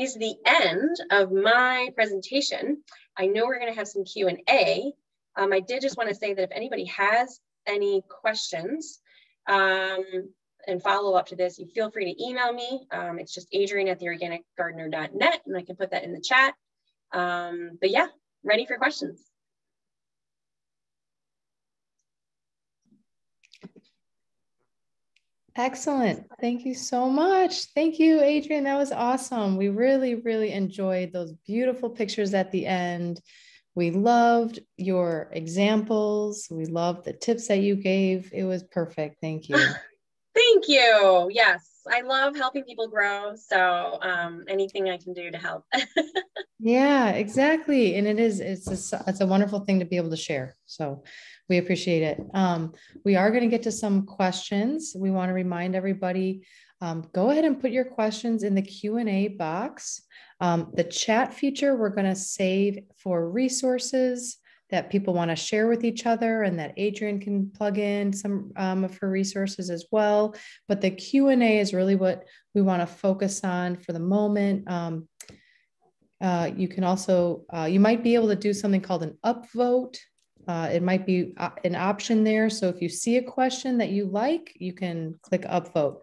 is the end of my presentation. I know we're gonna have some Q&A. Um, I did just wanna say that if anybody has any questions um, and follow up to this, you feel free to email me. Um, it's just adrienne at theorganicgardener.net and I can put that in the chat. Um, but yeah, ready for questions. Excellent. Thank you so much. Thank you, Adrienne. That was awesome. We really, really enjoyed those beautiful pictures at the end. We loved your examples. We loved the tips that you gave. It was perfect. Thank you. Thank you. Yes, I love helping people grow. So um, anything I can do to help. yeah, exactly. And it is, it's a, it's a wonderful thing to be able to share. So we appreciate it. Um, we are going to get to some questions. We want to remind everybody, um, go ahead and put your questions in the Q&A box. Um, the chat feature, we're going to save for resources that people want to share with each other and that Adrienne can plug in some um, of her resources as well. But the Q&A is really what we want to focus on for the moment. Um, uh, you can also, uh, you might be able to do something called an upvote uh, it might be uh, an option there. So if you see a question that you like, you can click upvote.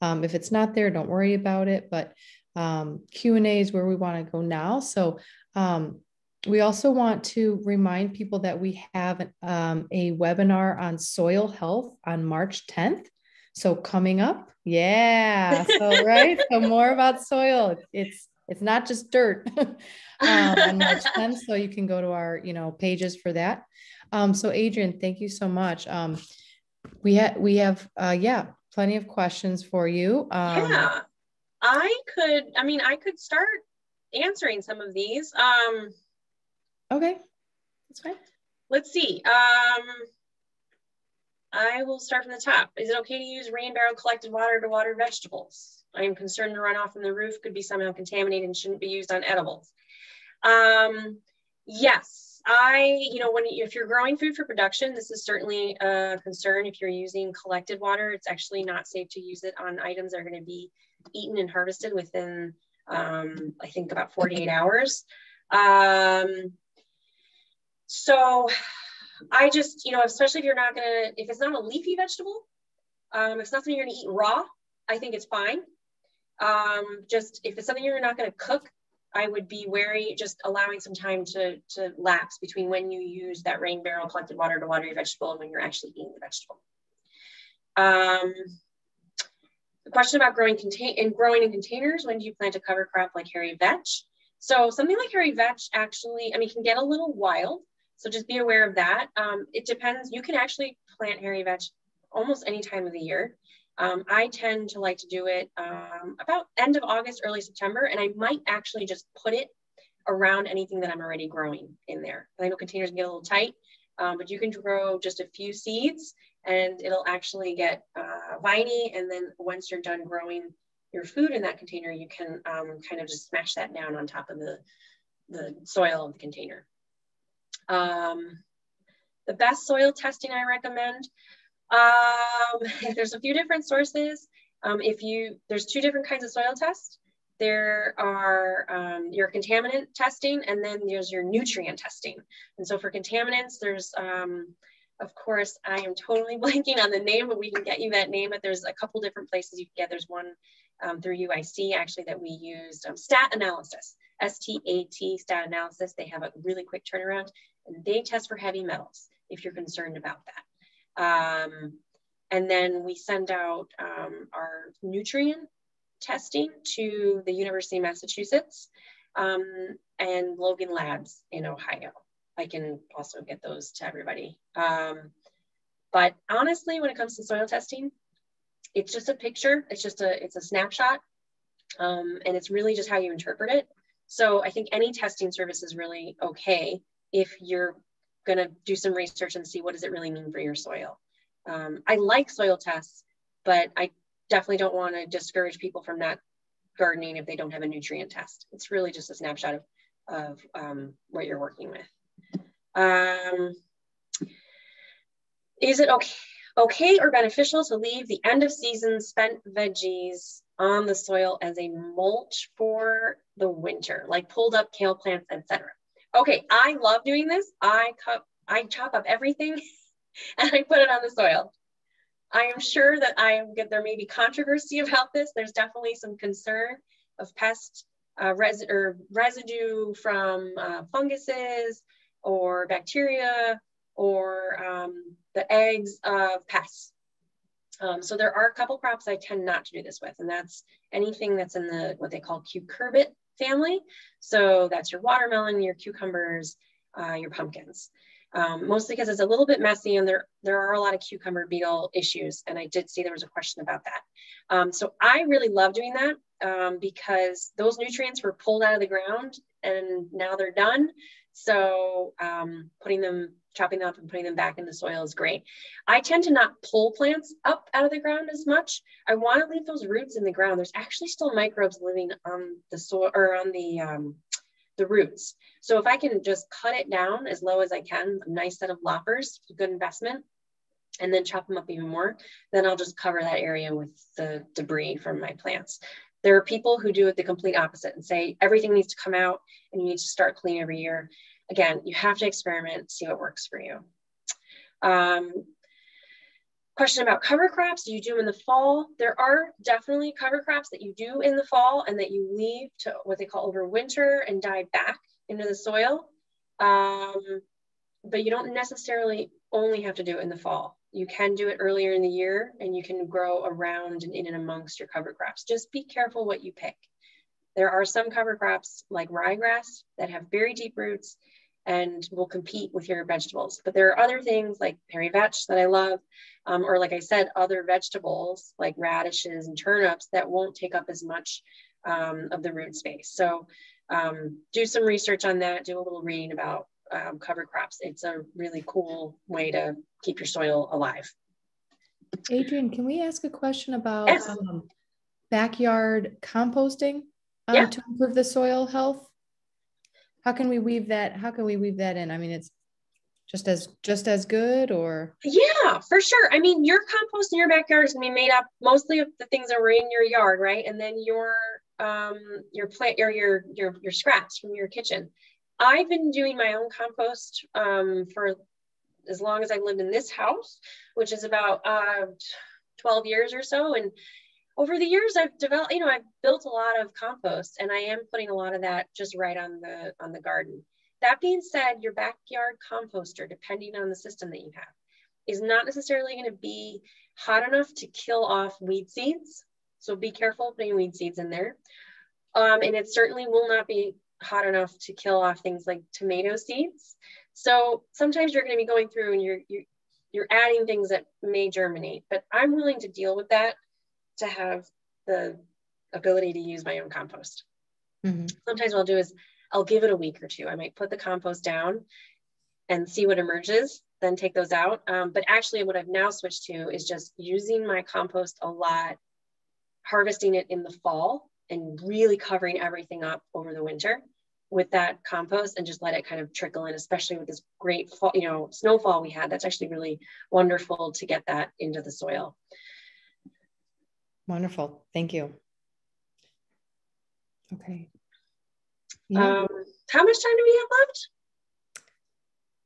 Um, if it's not there, don't worry about it. But um, Q&A is where we want to go now. So um, we also want to remind people that we have um, a webinar on soil health on March 10th. So coming up, yeah. So right, so more about soil. It's it's not just dirt um, on March 10th. So you can go to our you know pages for that. Um, so Adrienne, thank you so much. Um, we have we have uh, yeah plenty of questions for you. Um, yeah, I could. I mean, I could start answering some of these. Um, okay, that's fine. Let's see. Um, I will start from the top. Is it okay to use rain barrel collected water to water vegetables? I am concerned the runoff from the roof could be somehow contaminated and shouldn't be used on edibles. Um, yes, I, you know, when if you're growing food for production, this is certainly a concern. If you're using collected water, it's actually not safe to use it on items that are going to be eaten and harvested within, um, I think, about 48 hours. Um, so I just, you know, especially if you're not gonna, if it's not a leafy vegetable, um, if it's not something you're gonna eat raw, I think it's fine. Um, just if it's something you're not gonna cook, I would be wary, just allowing some time to, to lapse between when you use that rain barrel collected water to water your vegetable and when you're actually eating the vegetable. Um, the question about growing contain in growing in containers, when do you plant a cover crop like hairy vetch? So something like hairy vetch actually, I mean, can get a little wild. So just be aware of that. Um, it depends. You can actually plant hairy vetch almost any time of the year. Um, I tend to like to do it um, about end of August, early September, and I might actually just put it around anything that I'm already growing in there. I know containers get a little tight, um, but you can grow just a few seeds and it'll actually get uh, viney. And then once you're done growing your food in that container, you can um, kind of just smash that down on top of the, the soil of the container. Um, the best soil testing I recommend, um, there's a few different sources. Um, if you, there's two different kinds of soil tests. There are um, your contaminant testing and then there's your nutrient testing. And so for contaminants, there's, um, of course, I am totally blanking on the name, but we can get you that name. But there's a couple different places you can get. There's one um, through UIC actually that we used, um, stat analysis, S-T-A-T, stat analysis. They have a really quick turnaround and they test for heavy metals if you're concerned about that. Um, and then we send out um, our nutrient testing to the University of Massachusetts um, and Logan Labs in Ohio. I can also get those to everybody. Um, but honestly, when it comes to soil testing, it's just a picture. It's just a, it's a snapshot. Um, and it's really just how you interpret it. So I think any testing service is really okay if you're going to do some research and see what does it really mean for your soil. Um, I like soil tests, but I definitely don't want to discourage people from not gardening if they don't have a nutrient test. It's really just a snapshot of, of um, what you're working with. Um, is it okay, okay or beneficial to leave the end of season spent veggies on the soil as a mulch for the winter, like pulled up kale plants, etc.? Okay, I love doing this. I cut, I chop up everything and I put it on the soil. I am sure that I am good. There may be controversy about this. There's definitely some concern of pest uh, res or residue from uh, funguses or bacteria or um, the eggs of pests. Um, so there are a couple crops I tend not to do this with, and that's anything that's in the what they call cucurbit family. So that's your watermelon, your cucumbers, uh, your pumpkins. Um, mostly because it's a little bit messy and there, there are a lot of cucumber beetle issues. And I did see there was a question about that. Um, so I really love doing that um, because those nutrients were pulled out of the ground and now they're done. So um, putting them chopping them up and putting them back in the soil is great. I tend to not pull plants up out of the ground as much. I want to leave those roots in the ground. There's actually still microbes living on the soil or on the um, the roots. So if I can just cut it down as low as I can, a nice set of loppers, good investment, and then chop them up even more, then I'll just cover that area with the debris from my plants. There are people who do it the complete opposite and say everything needs to come out and you need to start clean every year again, you have to experiment, see what works for you. Um, question about cover crops, do you do in the fall? There are definitely cover crops that you do in the fall and that you leave to what they call overwinter and die back into the soil. Um, but you don't necessarily only have to do it in the fall. You can do it earlier in the year and you can grow around and in and amongst your cover crops. Just be careful what you pick. There are some cover crops like ryegrass that have very deep roots and will compete with your vegetables. But there are other things like hairy vetch that I love, um, or like I said, other vegetables like radishes and turnips that won't take up as much um, of the root space. So um, do some research on that, do a little reading about um, cover crops. It's a really cool way to keep your soil alive. Adrienne, can we ask a question about yes. um, backyard composting um, yeah. to improve the soil health? How can we weave that? How can we weave that in? I mean, it's just as just as good or yeah for sure i mean your compost in your backyard is going to be made up mostly of the things that were in your yard right and then your um your plant or your your your scraps from your kitchen I've been doing my own compost um, for as long as I've lived in this house, which is about uh, 12 years or so. And over the years, I've developed, you know, I've built a lot of compost and I am putting a lot of that just right on the, on the garden. That being said, your backyard composter, depending on the system that you have, is not necessarily going to be hot enough to kill off weed seeds. So be careful putting weed seeds in there. Um, and it certainly will not be hot enough to kill off things like tomato seeds. So sometimes you're going to be going through and you're, you're, you're adding things that may germinate, but I'm willing to deal with that to have the ability to use my own compost. Mm-hmm. Sometimes what I'll do is I'll give it a week or two. I might put the compost down and see what emerges, then take those out. Um, but actually, what I've now switched to is just using my compost a lot, harvesting it in the fall and really covering everything up over the winter with that compost and just let it kind of trickle in, especially with this great fall, you know, snowfall we had. That's actually really wonderful to get that into the soil. Wonderful. Thank you. Okay. Yeah. Um, how much time do we have left?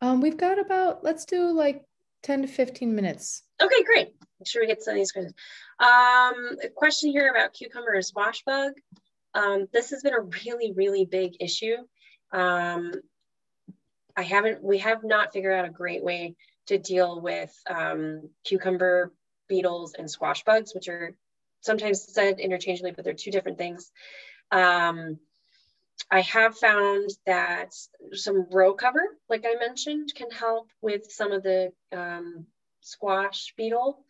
Um, we've got about, let's do like 10 to 15 minutes. Okay, great. Make sure we get some of these questions. Um, a question here about cucumber and squash bug. Um, this has been a really, really big issue. Um, I haven't, we have not figured out a great way to deal with um, cucumber beetles and squash bugs, which are sometimes said interchangeably, but they're two different things. Um, I have found that some row cover, like I mentioned, can help with some of the um, squash beetle.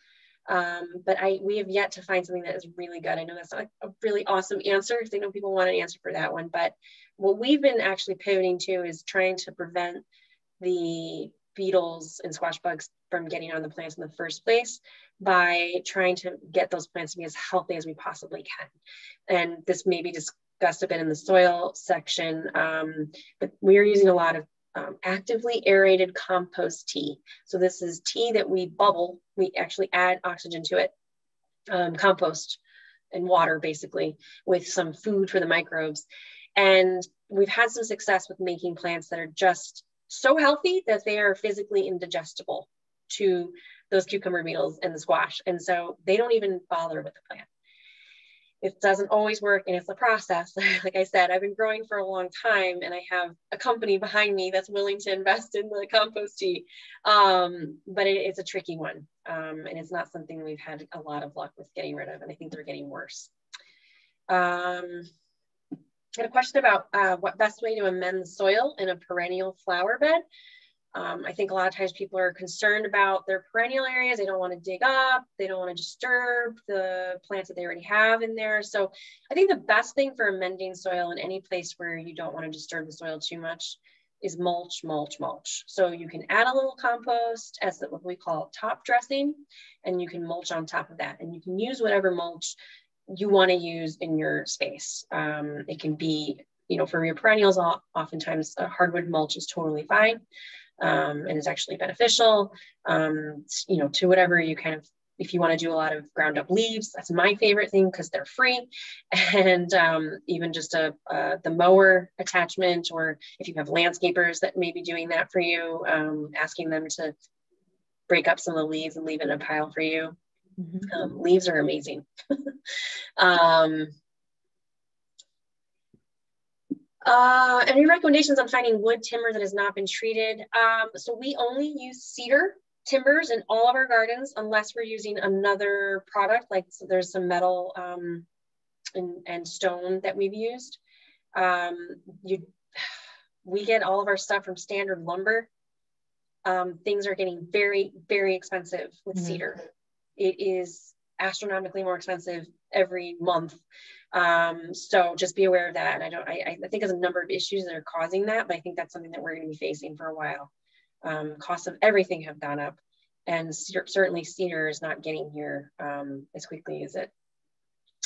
Um, but I we have yet to find something that is really good. I know that's not a really awesome answer because I know people want an answer for that one. But what we've been actually pivoting to is trying to prevent the beetles and squash bugs from getting on the plants in the first place by trying to get those plants to be as healthy as we possibly can. And this may be discussed a bit in the soil section, um, but we're using a lot of um, actively aerated compost tea. So this is tea that we bubble, we actually add oxygen to it, um, compost and water basically with some food for the microbes. And we've had some success with making plants that are just so healthy that they are physically indigestible to those cucumber beetles and the squash. And so they don't even bother with the plant it doesn't always work and it's a process. like I said, I've been growing for a long time and I have a company behind me that's willing to invest in the compost tea. Um, but it, it's a tricky one. Um, and it's not something we've had a lot of luck with getting rid of. And I think they're getting worse. Um, Had a question about uh, what best way to amend the soil in a perennial flower bed. Um, I think a lot of times people are concerned about their perennial areas. They don't want to dig up. They don't want to disturb the plants that they already have in there. So I think the best thing for amending soil in any place where you don't want to disturb the soil too much is mulch, mulch, mulch. So you can add a little compost as what we call top dressing, and you can mulch on top of that. And you can use whatever mulch you want to use in your space. Um, it can be, you know, for your perennials, oftentimes a hardwood mulch is totally fine um, and is actually beneficial, um, you know, to whatever you kind of, if you want to do a lot of ground up leaves, that's my favorite thing because they're free. And um, even just a, the mower attachment, or if you have landscapers that may be doing that for you, um, asking them to break up some of the leaves and leave it in a pile for you. Mm-hmm. Um, leaves are amazing. um, uh, any recommendations on finding wood timber that has not been treated? Um, so we only use cedar timbers in all of our gardens, unless we're using another product, like so there's some metal um, and, and stone that we've used. Um, you, we get all of our stuff from standard lumber. Um, things are getting very, very expensive with mm-hmm. cedar. It is astronomically more expensive every month. Um, so just be aware of that. And I don't, I, I think there's a number of issues that are causing that, but I think that's something that we're going to be facing for a while. Um, costs of everything have gone up and certainly cedar is not getting here um, as quickly as it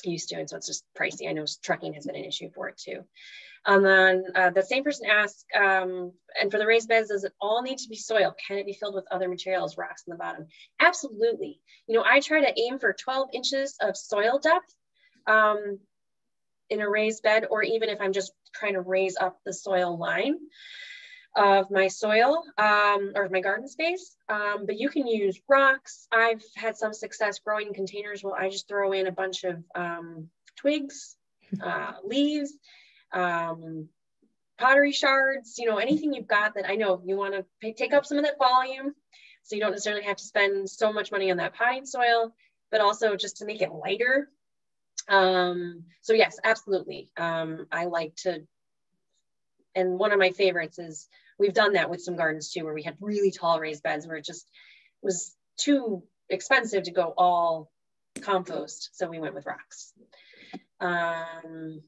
used to. And so it's just pricey. I know trucking has been an issue for it too. And then uh, the same person asked, um, and for the raised beds, does it all need to be soil? Can it be filled with other materials, rocks in the bottom? Absolutely. You know, I try to aim for 12 inches of soil depth um, in a raised bed, or even if I'm just trying to raise up the soil line of my soil um, or my garden space, um, but you can use rocks. I've had some success growing containers where I just throw in a bunch of um, twigs, uh, leaves, um, pottery shards, you know, anything you've got that I know you want to take up some of that volume so you don't necessarily have to spend so much money on that potting soil, but also just to make it lighter. Um, so yes, absolutely. Um, I like to, and one of my favorites is we've done that with some gardens too, where we had really tall raised beds where it just was too expensive to go all compost. So we went with rocks. Um,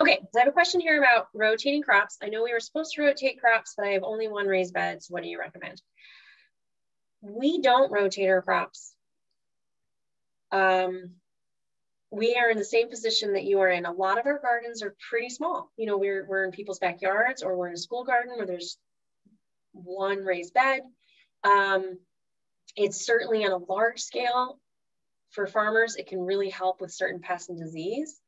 okay, so I have a question here about rotating crops. I know we were supposed to rotate crops, but I have only one raised bed. So what do you recommend? We don't rotate our crops. Um, we are in the same position that you are in. A lot of our gardens are pretty small. You know, we're, we're in people's backyards or we're in a school garden where there's one raised bed. Um, it's certainly on a large scale for farmers. It can really help with certain pests and disease.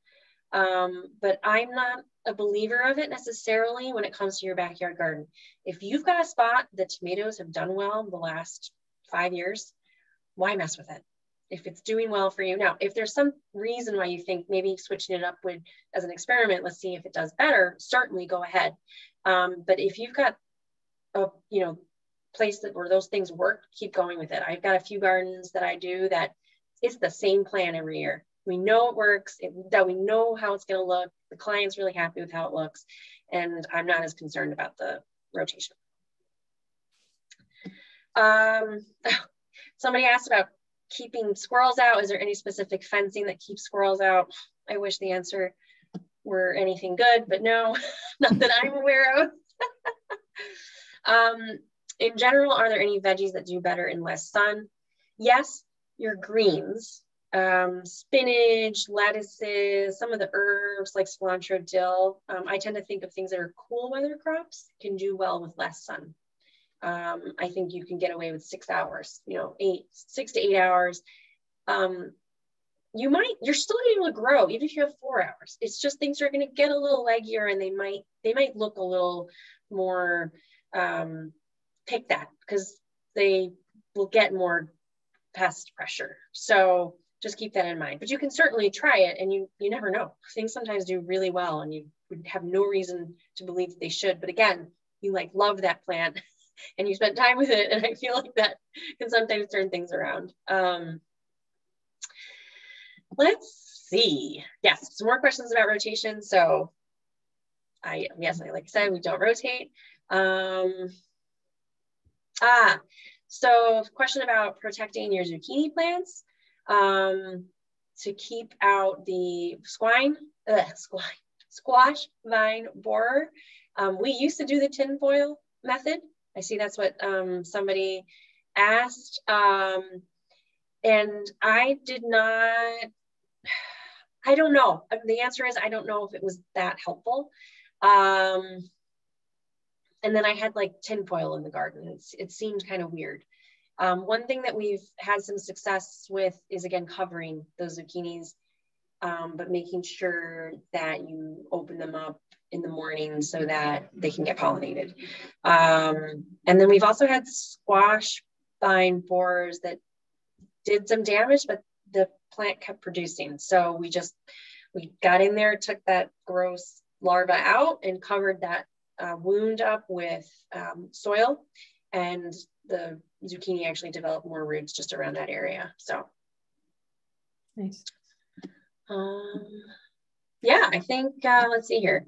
Um, but I'm not a believer of it necessarily when it comes to your backyard garden. If you've got a spot that tomatoes have done well in the last five years, why mess with it? If it's doing well for you. Now, if there's some reason why you think maybe switching it up would, as an experiment, let's see if it does better, certainly go ahead. Um, but if you've got a, you know, place that where those things work, keep going with it. I've got a few gardens that I do that it's the same plan every year. We know it works, it, that we know how it's going to look. The client's really happy with how it looks. And I'm not as concerned about the rotation. Um, somebody asked about keeping squirrels out? Is there any specific fencing that keeps squirrels out? I wish the answer were anything good, but no, not that I'm aware of. um, in general, are there any veggies that do better in less sun? Yes, your greens, um, spinach, lettuces, some of the herbs like cilantro, dill. Um, I tend to think of things that are cool weather crops can do well with less sun um, I think you can get away with six hours, you know, eight, six to eight hours. Um, you might, you're still able to grow even if you have four hours. It's just things are going to get a little leggier and they might, they might look a little more um, pick that because they will get more pest pressure. So just keep that in mind. But you can certainly try it and you you never know. Things sometimes do really well and you would have no reason to believe that they should. But again, you like love that plant and you spent time with it. And I feel like that can sometimes turn things around. Um, let's see. Yes, some more questions about rotation. So I, yes, like I said, we don't rotate. Um, ah, so question about protecting your zucchini plants um, to keep out the squine, uh, squine, squash vine borer. Um, we used to do the tinfoil method I see that's what um, somebody asked. Um, and I did not, I don't know. The answer is I don't know if it was that helpful. Um, and then I had like tinfoil in the garden. It's, it seemed kind of weird. Um, one thing that we've had some success with is again covering those zucchinis, um, but making sure that you open them up in the morning so that they can get pollinated. Um, and then we've also had squash vine borers that did some damage, but the plant kept producing. So we just, we got in there, took that gross larva out and covered that uh, wound up with um, soil. and the zucchini actually developed more roots just around that area. So nice. Um, yeah, I think, uh, let's see here.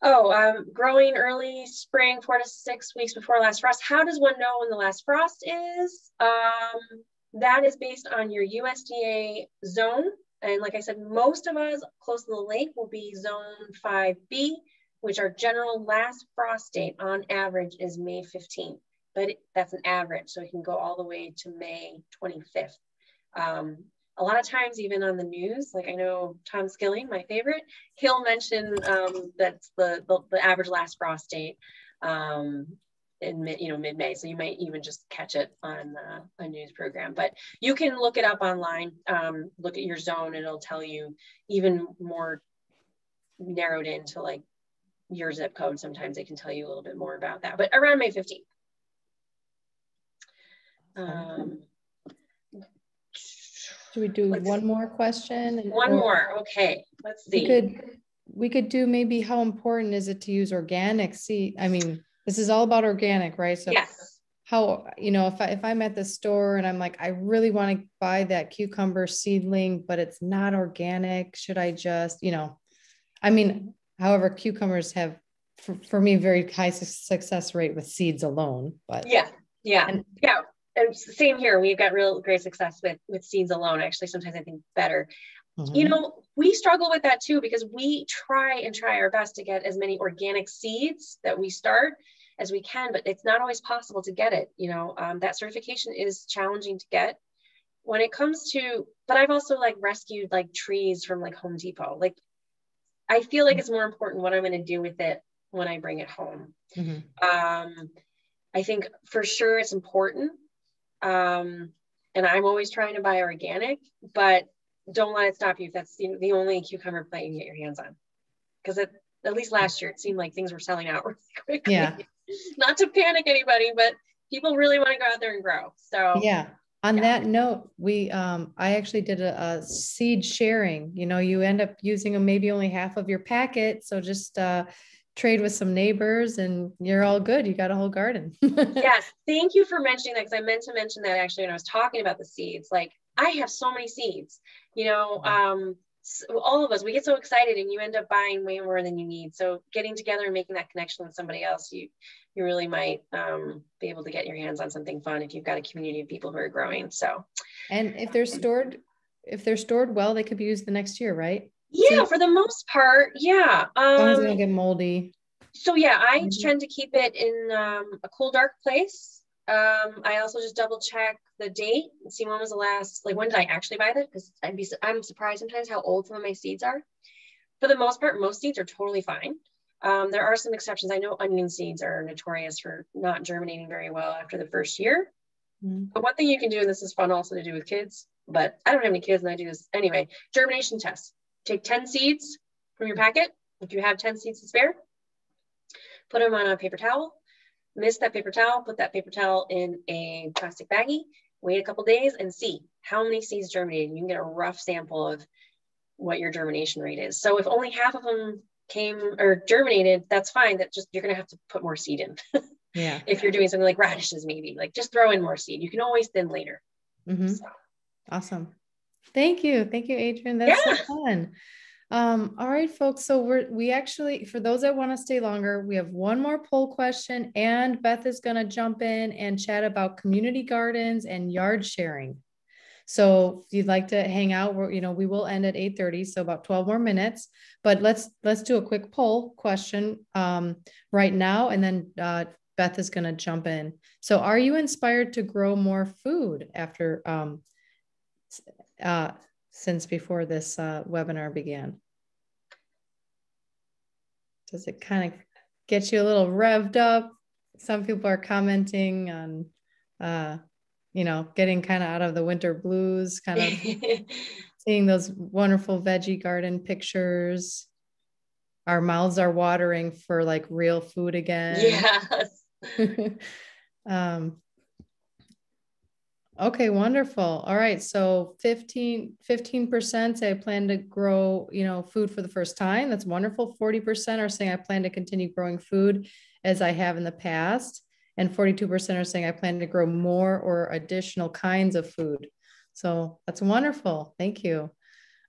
Oh, um, growing early spring, four to six weeks before last frost. How does one know when the last frost is? Um, that is based on your USDA zone. And like I said, most of us close to the lake will be zone 5B, which our general last frost date on average is May 15th. But that's an average, so it can go all the way to May 25th. Um, a lot of times even on the news like i know tom skilling my favorite he'll mention um, that's the, the, the average last frost date um, in mid you know mid-may so you might even just catch it on uh, a news program but you can look it up online um, look at your zone and it'll tell you even more narrowed into like your zip code. Sometimes they can tell you a little bit more about that but around may 15th um, should we do Let's, one more question? One more. Okay. Let's see. We could we could do maybe how important is it to use organic seed? I mean, this is all about organic, right? So yes. How you know if I if I'm at the store and I'm like I really want to buy that cucumber seedling, but it's not organic. Should I just you know? I mean, however, cucumbers have for, for me very high success rate with seeds alone. But yeah, yeah, and, yeah and same here. We've got real great success with with seeds alone. Actually, sometimes I think better. Mm-hmm. You know, we struggle with that too because we try and try our best to get as many organic seeds that we start as we can, but it's not always possible to get it. You know, um, that certification is challenging to get. When it comes to, but I've also like rescued like trees from like Home Depot. Like, I feel like it's more important what I'm going to do with it when I bring it home. Mm-hmm. Um, I think for sure it's important um, and I'm always trying to buy organic, but don't let it stop you if that's the, the only cucumber plant you can get your hands on. Because at, at least last year, it seemed like things were selling out really quickly. Yeah. Not to panic anybody, but people really want to go out there and grow. So, yeah. On yeah. that note, we um, I actually did a, a, seed sharing. You know, you end up using maybe only half of your packet, so just uh, trade with some neighbors and you're all good. You got a whole garden. yes. Thank you for mentioning that because I meant to mention that actually when I was talking about the seeds. Like I have so many seeds, you know, um, all of us, we get so excited and you end up buying way more than you need. So getting together and making that connection with somebody else, you you really might um, be able to get your hands on something fun if you've got a community of people who are growing. So, and if they're stored, if they're stored well, they could be used the next year, right? Yeah, for the most part, yeah. Um, as don't get moldy. So yeah, I mm-hmm. tend to keep it in um, a cool, dark place. Um, I also just double check the date and see when was the last, like when did I actually buy that? Because I'd be, I'm surprised sometimes how old some of my seeds are. For the most part, most seeds are totally fine. Um, there are some exceptions. I know onion seeds are notorious for not germinating very well after the first year. Mm-hmm. But one thing you can do, and this is fun also to do with kids, but I don't have any kids and I do this anyway, germination tests take 10 seeds from your packet. If you have 10 seeds to spare, put them on a paper towel, mist that paper towel, put that paper towel in a plastic baggie, wait a couple days and see how many seeds germinated. You can get a rough sample of what your germination rate is. So if only half of them came or germinated, that's fine. That just, you're going to have to put more seed in. yeah. If you're doing something like radishes, maybe like just throw in more seed. You can always thin later. Mm-hmm. So. Awesome. Thank you. Thank you, Adrienne. That's yeah. so fun. Um, all right, folks. So we're we actually, for those that want to stay longer, we have one more poll question, and Beth is going to jump in and chat about community gardens and yard sharing. So if you'd like to hang out, we're, you know, we will end at 8:30, so about 12 more minutes. But let's let's do a quick poll question um, right now, and then uh, Beth is going to jump in. So, are you inspired to grow more food after um, uh, since before this uh, webinar began? Does it kind of get you a little revved up? Some people are commenting on, uh, you know, getting kind of out of the winter blues, kind of seeing those wonderful veggie garden pictures. Our mouths are watering for like real food again. Yes. um, Okay, wonderful. All right. So 15, 15% say I plan to grow, you know, food for the first time. That's wonderful. 40% are saying I plan to continue growing food as I have in the past. And 42% are saying I plan to grow more or additional kinds of food. So that's wonderful. Thank you.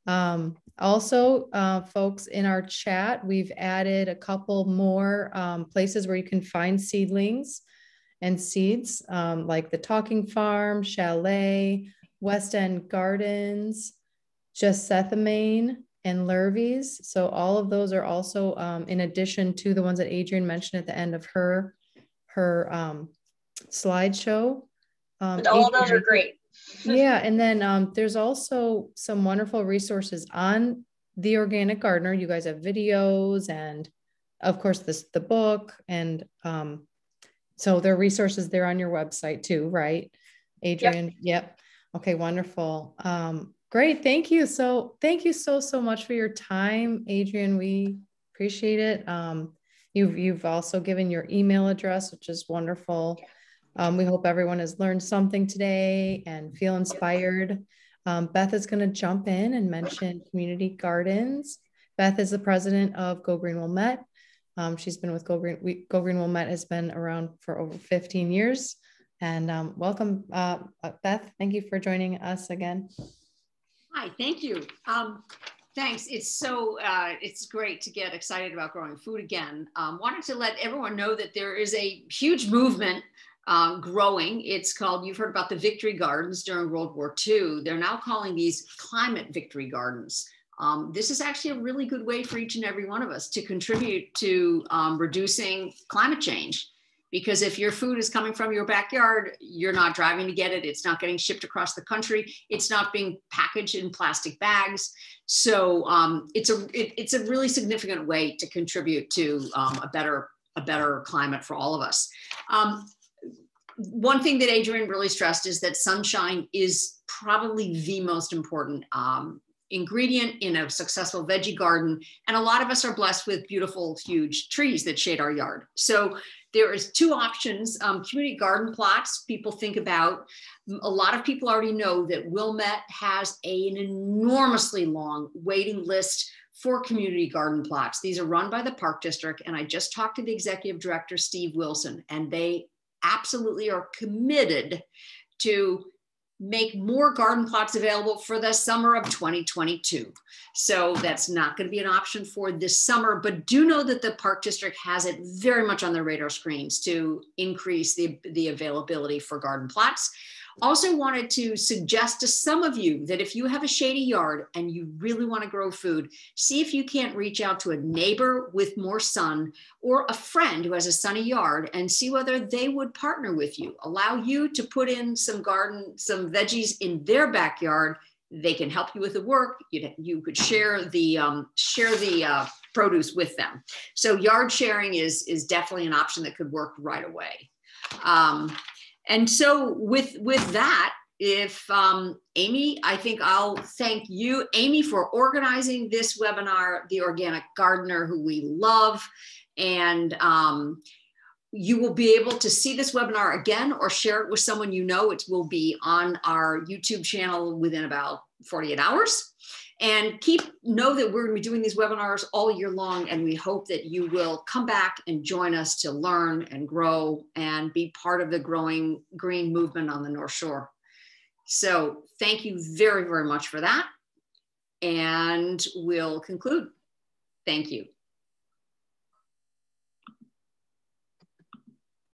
Um, also, uh, folks in our chat, we've added a couple more um, places where you can find seedlings and seeds, um, like the Talking Farm, Chalet, West End Gardens, Jessamine, and Lurvey's. So all of those are also um, in addition to the ones that Adrienne mentioned at the end of her her um, slideshow. Um, all Adrienne, those are great. yeah, and then um, there's also some wonderful resources on the Organic Gardener. You guys have videos and, of course, this the book, and um, so there are resources there on your website too, right, Adrienne. Yep. yep. Okay, wonderful. Um, great, thank you. So thank you so so much for your time, Adrienne. We appreciate it. Um, you've you've also given your email address, which is wonderful. Um, we hope everyone has learned something today and feel inspired. Um, Beth is going to jump in and mention community gardens. Beth is the president of Go Green Wilmette. Um, she's been with Go Green. We, Go Green Wilmette has been around for over 15 years. And um, welcome, uh, uh, Beth. Thank you for joining us again. Hi, thank you. Um, thanks. It's so uh, it's great to get excited about growing food again. Um, wanted to let everyone know that there is a huge movement um, growing. It's called, you've heard about the victory gardens during World War II. They're now calling these climate victory gardens. Um, this is actually a really good way for each and every one of us to contribute to um, reducing climate change. Because if your food is coming from your backyard, you're not driving to get it. It's not getting shipped across the country. It's not being packaged in plastic bags. So um, it's a it, it's a really significant way to contribute to um, a better a better climate for all of us. Um, one thing that Adrienne really stressed is that sunshine is probably the most important um, ingredient in a successful veggie garden. And a lot of us are blessed with beautiful, huge trees that shade our yard. So there is two options. Um, community garden plots, people think about. A lot of people already know that Wilmette has a, an enormously long waiting list for community garden plots. These are run by the Park District. And I just talked to the executive director, Steve Wilson, and they absolutely are committed to make more garden plots available for the summer of 2022. So that's not going to be an option for this summer, but do know that the Park District has it very much on their radar screens to increase the, the availability for garden plots. Also wanted to suggest to some of you that if you have a shady yard and you really want to grow food, see if you can't reach out to a neighbor with more sun or a friend who has a sunny yard and see whether they would partner with you. Allow you to put in some garden, some veggies in their backyard. They can help you with the work. You, you could share the um, share the uh, produce with them. So yard sharing is is definitely an option that could work right away. Um, and so with with that, if um, Amy, I think I'll thank you, Amy, for organizing this webinar, The Organic Gardener, who we love. And um, you will be able to see this webinar again or share it with someone you know. It will be on our YouTube channel within about 48 hours and keep know that we're going to be doing these webinars all year long and we hope that you will come back and join us to learn and grow and be part of the growing green movement on the north shore. So thank you very very much for that and we'll conclude. Thank you